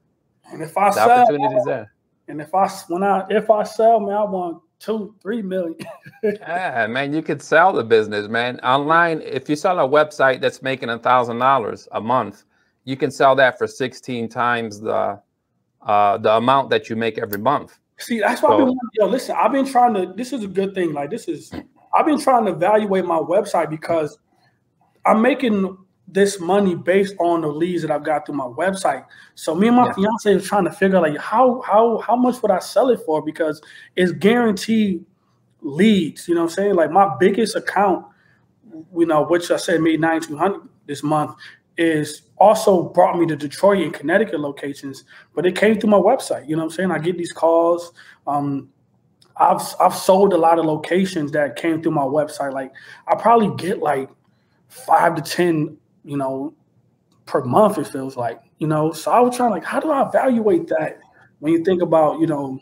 and if i the sell opportunities there. and if i when i if i sell man i want two three million. [laughs] Yeah man you could sell the business man. Online if you sell a website that's making a thousand dollars a month you can sell that for 16 times the uh the amount that you make every month. See that's why so, I've been, yo listen i've been trying to this is a good thing like this is I've been trying to evaluate my website because I'm making this money based on the leads that I've got through my website. So me and my yeah. fiance is trying to figure out like how how how much would I sell it for because it's guaranteed leads. You know what I'm saying? Like my biggest account, you know, which I said made 9200 this month, is also brought me to Detroit and Connecticut locations, but it came through my website. You know what I'm saying? I get these calls. Um, I've I've sold a lot of locations that came through my website. Like I probably get like five to ten, you know, per month. It feels like, you know. So I was trying like, how do I evaluate that when you think about, you know,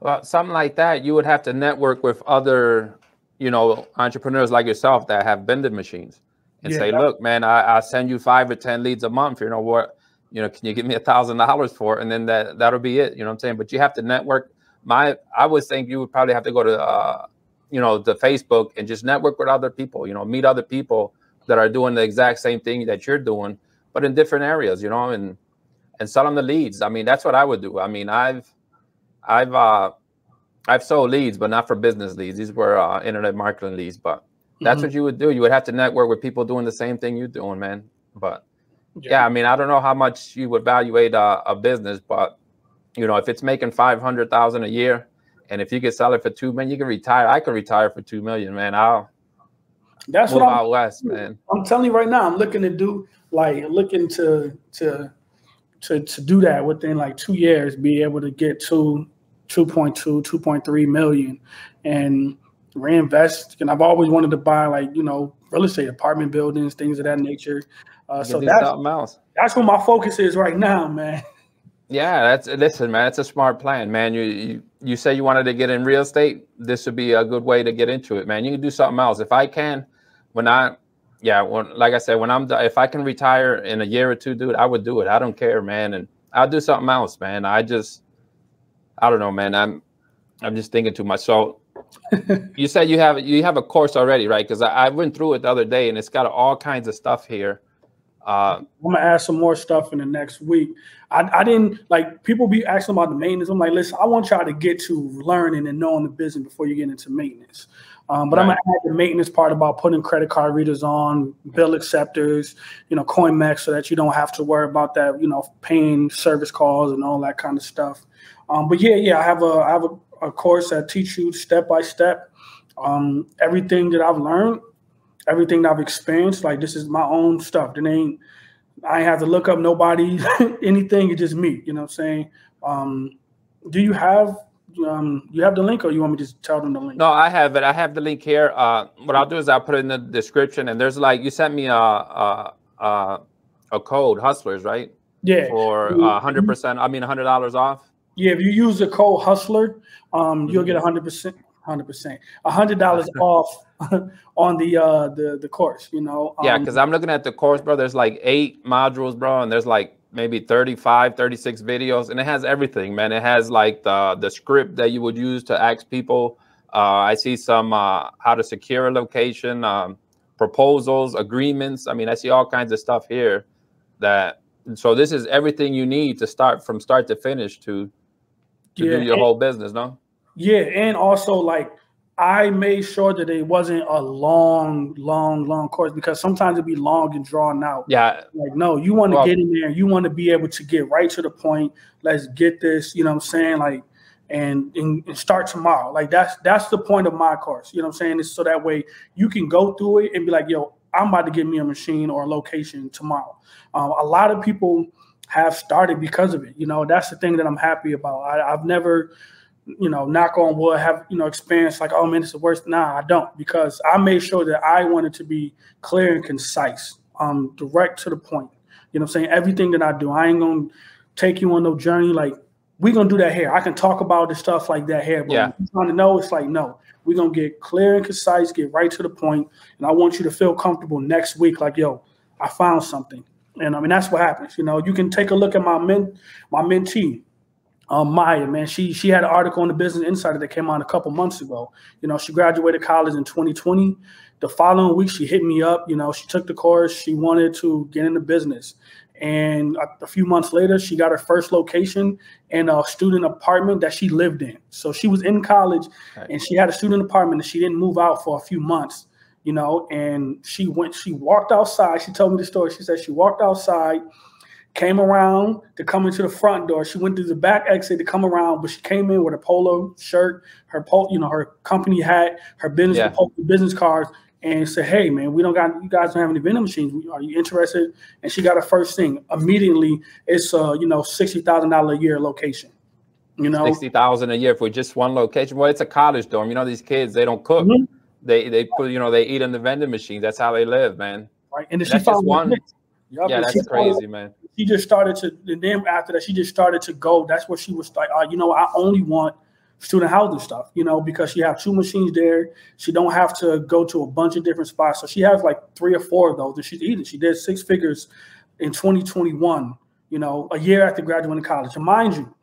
well, something like that, you would have to network with other, you know, entrepreneurs like yourself that have vending machines and yeah, say, look, man, I, I send you five or ten leads a month. You know what? You know, can you give me a thousand dollars for it? And then that that'll be it. You know what I'm saying? But you have to network my I would think you would probably have to go to uh, you know the Facebook and just network with other people. You know, meet other people that are doing the exact same thing that you're doing, but in different areas. You know, and and sell them the leads. I mean, that's what I would do. I mean, I've I've uh, I've sold leads, but not for business leads. These were uh, internet marketing leads. But that's mm-hmm. what you would do. You would have to network with people doing the same thing you're doing, man. But yeah, yeah I mean, I don't know how much you would evaluate a, a business, but you know, if it's making five hundred thousand a year, and if you could sell it for two million, you can retire. I could retire for two million, man. I'll that's what I'm out west, man. I'm telling you right now, I'm looking to do like looking to to to to do that within like two years, be able to get to 2.2, 2.3 million and reinvest. And I've always wanted to buy like, you know, real estate, apartment buildings, things of that nature. Uh, so that's, that's what my focus is right now, man. [laughs] Yeah, that's listen, man. It's a smart plan, man. You, you you say you wanted to get in real estate. This would be a good way to get into it, man. You can do something else. If I can, when I, yeah, when like I said, when I'm if I can retire in a year or two, dude, I would do it. I don't care, man, and I'll do something else, man. I just, I don't know, man. I'm, I'm just thinking too much. So, [laughs] you said you have you have a course already, right? Because I, I went through it the other day, and it's got all kinds of stuff here uh, I'm gonna add some more stuff in the next week. I, I didn't like people be asking about the maintenance. I'm like, listen, I want y'all to get to learning and knowing the business before you get into maintenance. Um, but right. I'm gonna add the maintenance part about putting credit card readers on, bill acceptors, you know, coin mechs, so that you don't have to worry about that, you know, paying service calls and all that kind of stuff. Um, but yeah, yeah, I have a I have a, a course that teach you step by step um, everything that I've learned everything that I've experienced, like this is my own stuff. It ain't I ain't have to look up nobody, [laughs] anything. It's just me. You know what I'm saying? Um, do you have um, you have the link, or you want me to just tell them the link? No, I have it. I have the link here. Uh, what I'll do is I'll put it in the description, and there's like you sent me a a, a, a code, Hustlers, right? Yeah. For a hundred percent. I mean, hundred dollars off. Yeah, if you use the code Hustler, um, you'll get a hundred percent, hundred percent, a hundred dollars [laughs] off [laughs] on the uh the the course you know um, yeah because i'm looking at the course bro there's like eight modules bro and there's like maybe 35 36 videos and it has everything man. It has like the the script that you would use to ask people uh i see some uh how to secure a location um proposals agreements. I mean i see all kinds of stuff here that so this is everything you need to start from start to finish to to yeah, do your and, whole business no yeah and also like I made sure that it wasn't a long, long, long course because sometimes it'd be long and drawn out. Yeah. Like, no, you want to well, get in there, you want to be able to get right to the point. Let's get this, you know what I'm saying? Like, and, and, and start tomorrow. Like that's that's the point of my course. You know what I'm saying? It's so that way you can go through it and be like, yo, I'm about to get me a machine or a location tomorrow. Um, a lot of people have started because of it. You know, that's the thing that I'm happy about. I, I've never you know, knock on wood, have, you know, experience like, oh man, it's the worst. Nah, I don't, because I made sure that I wanted to be clear and concise, um, direct to the point. You know I'm saying? Everything that I do, I ain't gonna take you on no journey. Like, we're gonna do that here. I can talk about the stuff like that here, but yeah. trying to know, it's like, no, we're gonna get clear and concise, get right to the point, and I want you to feel comfortable next week, like, yo, I found something. And I mean that's what happens. You know, you can take a look at my men my mentee um, Maya, man, she she had an article in the Business Insider that came out a couple months ago. You know, she graduated college in 2020. The following week, she hit me up. You know, she took the course. She wanted to get into business, and a, a few months later, she got her first location in a student apartment that she lived in. So she was in college, right. and she had a student apartment, and she didn't move out for a few months. You know, and she went. She walked outside. She told me the story. She said she walked outside came around to come into the front door. She went through the back exit to come around, but she came in with a polo shirt, her pol- you know, her company hat, her business yeah. business cards, and said, "Hey, man, we don't got you guys don't have any vending machines. Are you interested?" And she got her first thing immediately. It's a you know sixty thousand dollar a year location. You know, sixty thousand a year for just one location. Well, it's a college dorm. You know, these kids they don't cook. Mm-hmm. They they put you know they eat in the vending machines. That's how they live, man. Right, and then she found one. Yep, yeah, that's crazy, man. She just started to, and then after that, she just started to go. That's what she was like. Uh, you know, I only want student housing stuff. You know, because she have two machines there. She don't have to go to a bunch of different spots. So she has like three or four of those, and she's eating. She did six figures in 2021. You know, a year after graduating college. And mind you,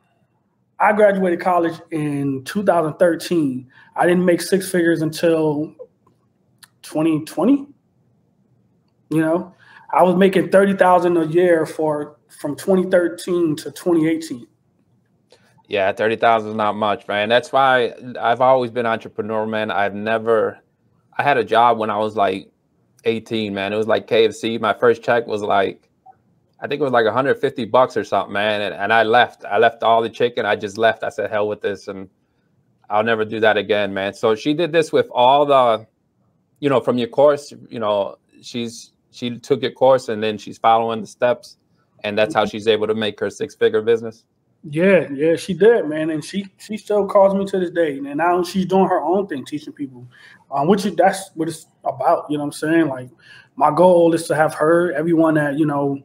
I graduated college in 2013. I didn't make six figures until 2020. You know, I was making thirty thousand a year for from 2013 to 2018. Yeah, thirty thousand is not much, man. That's why I've always been entrepreneur, man. I've never. I had a job when I was like eighteen, man. It was like KFC. My first check was like, I think it was like 150 bucks or something, man. And, and I left. I left all the chicken. I just left. I said, hell with this, and I'll never do that again, man. So she did this with all the, you know, from your course. You know, she's she took your course and then she's following the steps, and that's how she's able to make her six figure business. Yeah, yeah, she did, man, and she she still calls me to this day, and now she's doing her own thing, teaching people, um, which is, that's what it's about. You know what I'm saying? Like, my goal is to have her, everyone that you know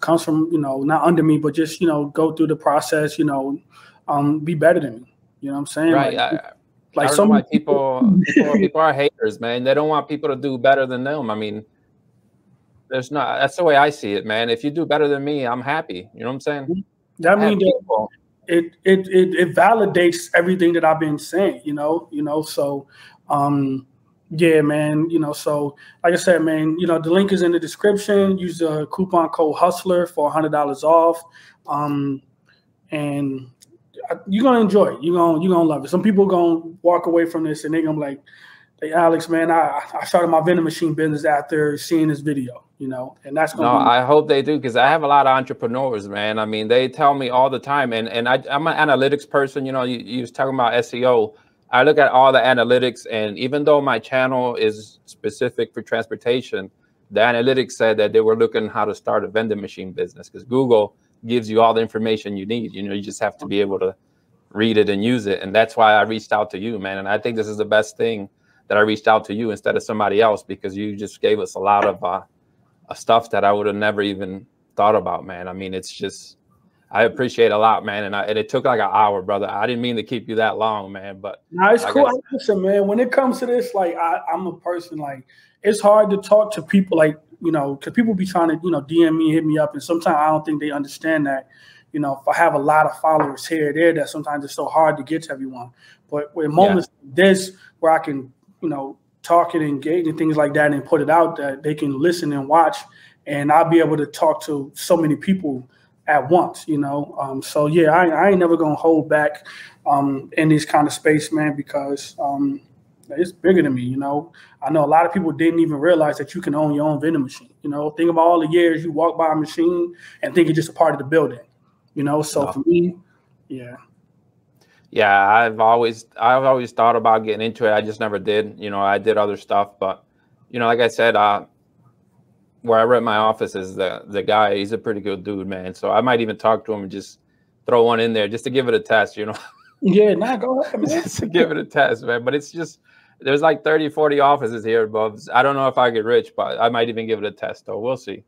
comes from you know not under me, but just you know go through the process, you know, um, be better than me. You know what I'm saying? Right. Like, I, like some people, people people are haters, man. They don't want people to do better than them. I mean, there's not. That's the way I see it, man. If you do better than me, I'm happy. You know what I'm saying? That means it, it it it validates everything that I've been saying. You know, you know. So, um, yeah, man. You know, so like I said, man. You know, the link is in the description. Use the coupon code Hustler for hundred dollars off. Um, and you're gonna enjoy it. You're gonna you're gonna love it. Some people gonna walk away from this and they're gonna be like, "Hey, Alex, man, I I started my vending machine business after seeing this video." You know, and that's no. Be- I hope they do because I have a lot of entrepreneurs, man. I mean, they tell me all the time, and and I, I'm an analytics person. You know, you, you was talking about SEO. I look at all the analytics, and even though my channel is specific for transportation, the analytics said that they were looking how to start a vending machine business because Google gives you all the information you need. You know, you just have to be able to read it and use it, and that's why I reached out to you, man. And I think this is the best thing that I reached out to you instead of somebody else because you just gave us a lot of uh, stuff that I would have never even thought about, man. I mean, it's just I appreciate a lot, man. And, I, and it took like an hour, brother. I didn't mean to keep you that long, man. But no, it's like cool. I, Listen, man, when it comes to this, like I, I'm a person like it's hard to talk to people like, you know, because people be trying to, you know, DM me, hit me up, and sometimes I don't think they understand that. You know, if I have a lot of followers here, there, that sometimes it's so hard to get to everyone. But with moments yeah. like this where I can, you know, talk and engage and things like that and put it out that they can listen and watch and I'll be able to talk to so many people at once, you know. Um, so yeah, I, I, ain't never gonna hold back um, in this kind of space, man, because um, it's bigger than me, you know. I know a lot of people didn't even realize that you can own your own vending machine. You know, think about all the years you walk by a machine and think it's just a part of the building. You know, so no. for me, yeah. Yeah, I've always I've always thought about getting into it. I just never did. You know, I did other stuff, but you know, like I said, uh, where I rent my office is the the guy. He's a pretty good dude, man. So I might even talk to him and just throw one in there just to give it a test, you know. [laughs] Yeah, nah, go ahead, man. just to give it a test, man. But it's just there's like 30, 40 offices here, Bubs. I don't know if I get rich, but I might even give it a test though. We'll see.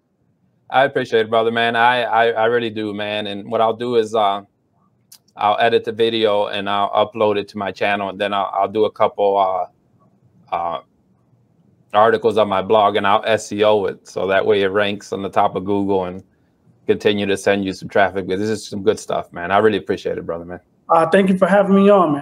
I appreciate it, brother, man. I I, I really do, man. And what I'll do is uh I'll edit the video and I'll upload it to my channel, and then I'll, I'll do a couple uh uh articles on my blog and I'll SEO it so that way it ranks on the top of Google and continue to send you some traffic. But this is some good stuff, man. I really appreciate it, brother, man. Uh, thank you for having me on, man.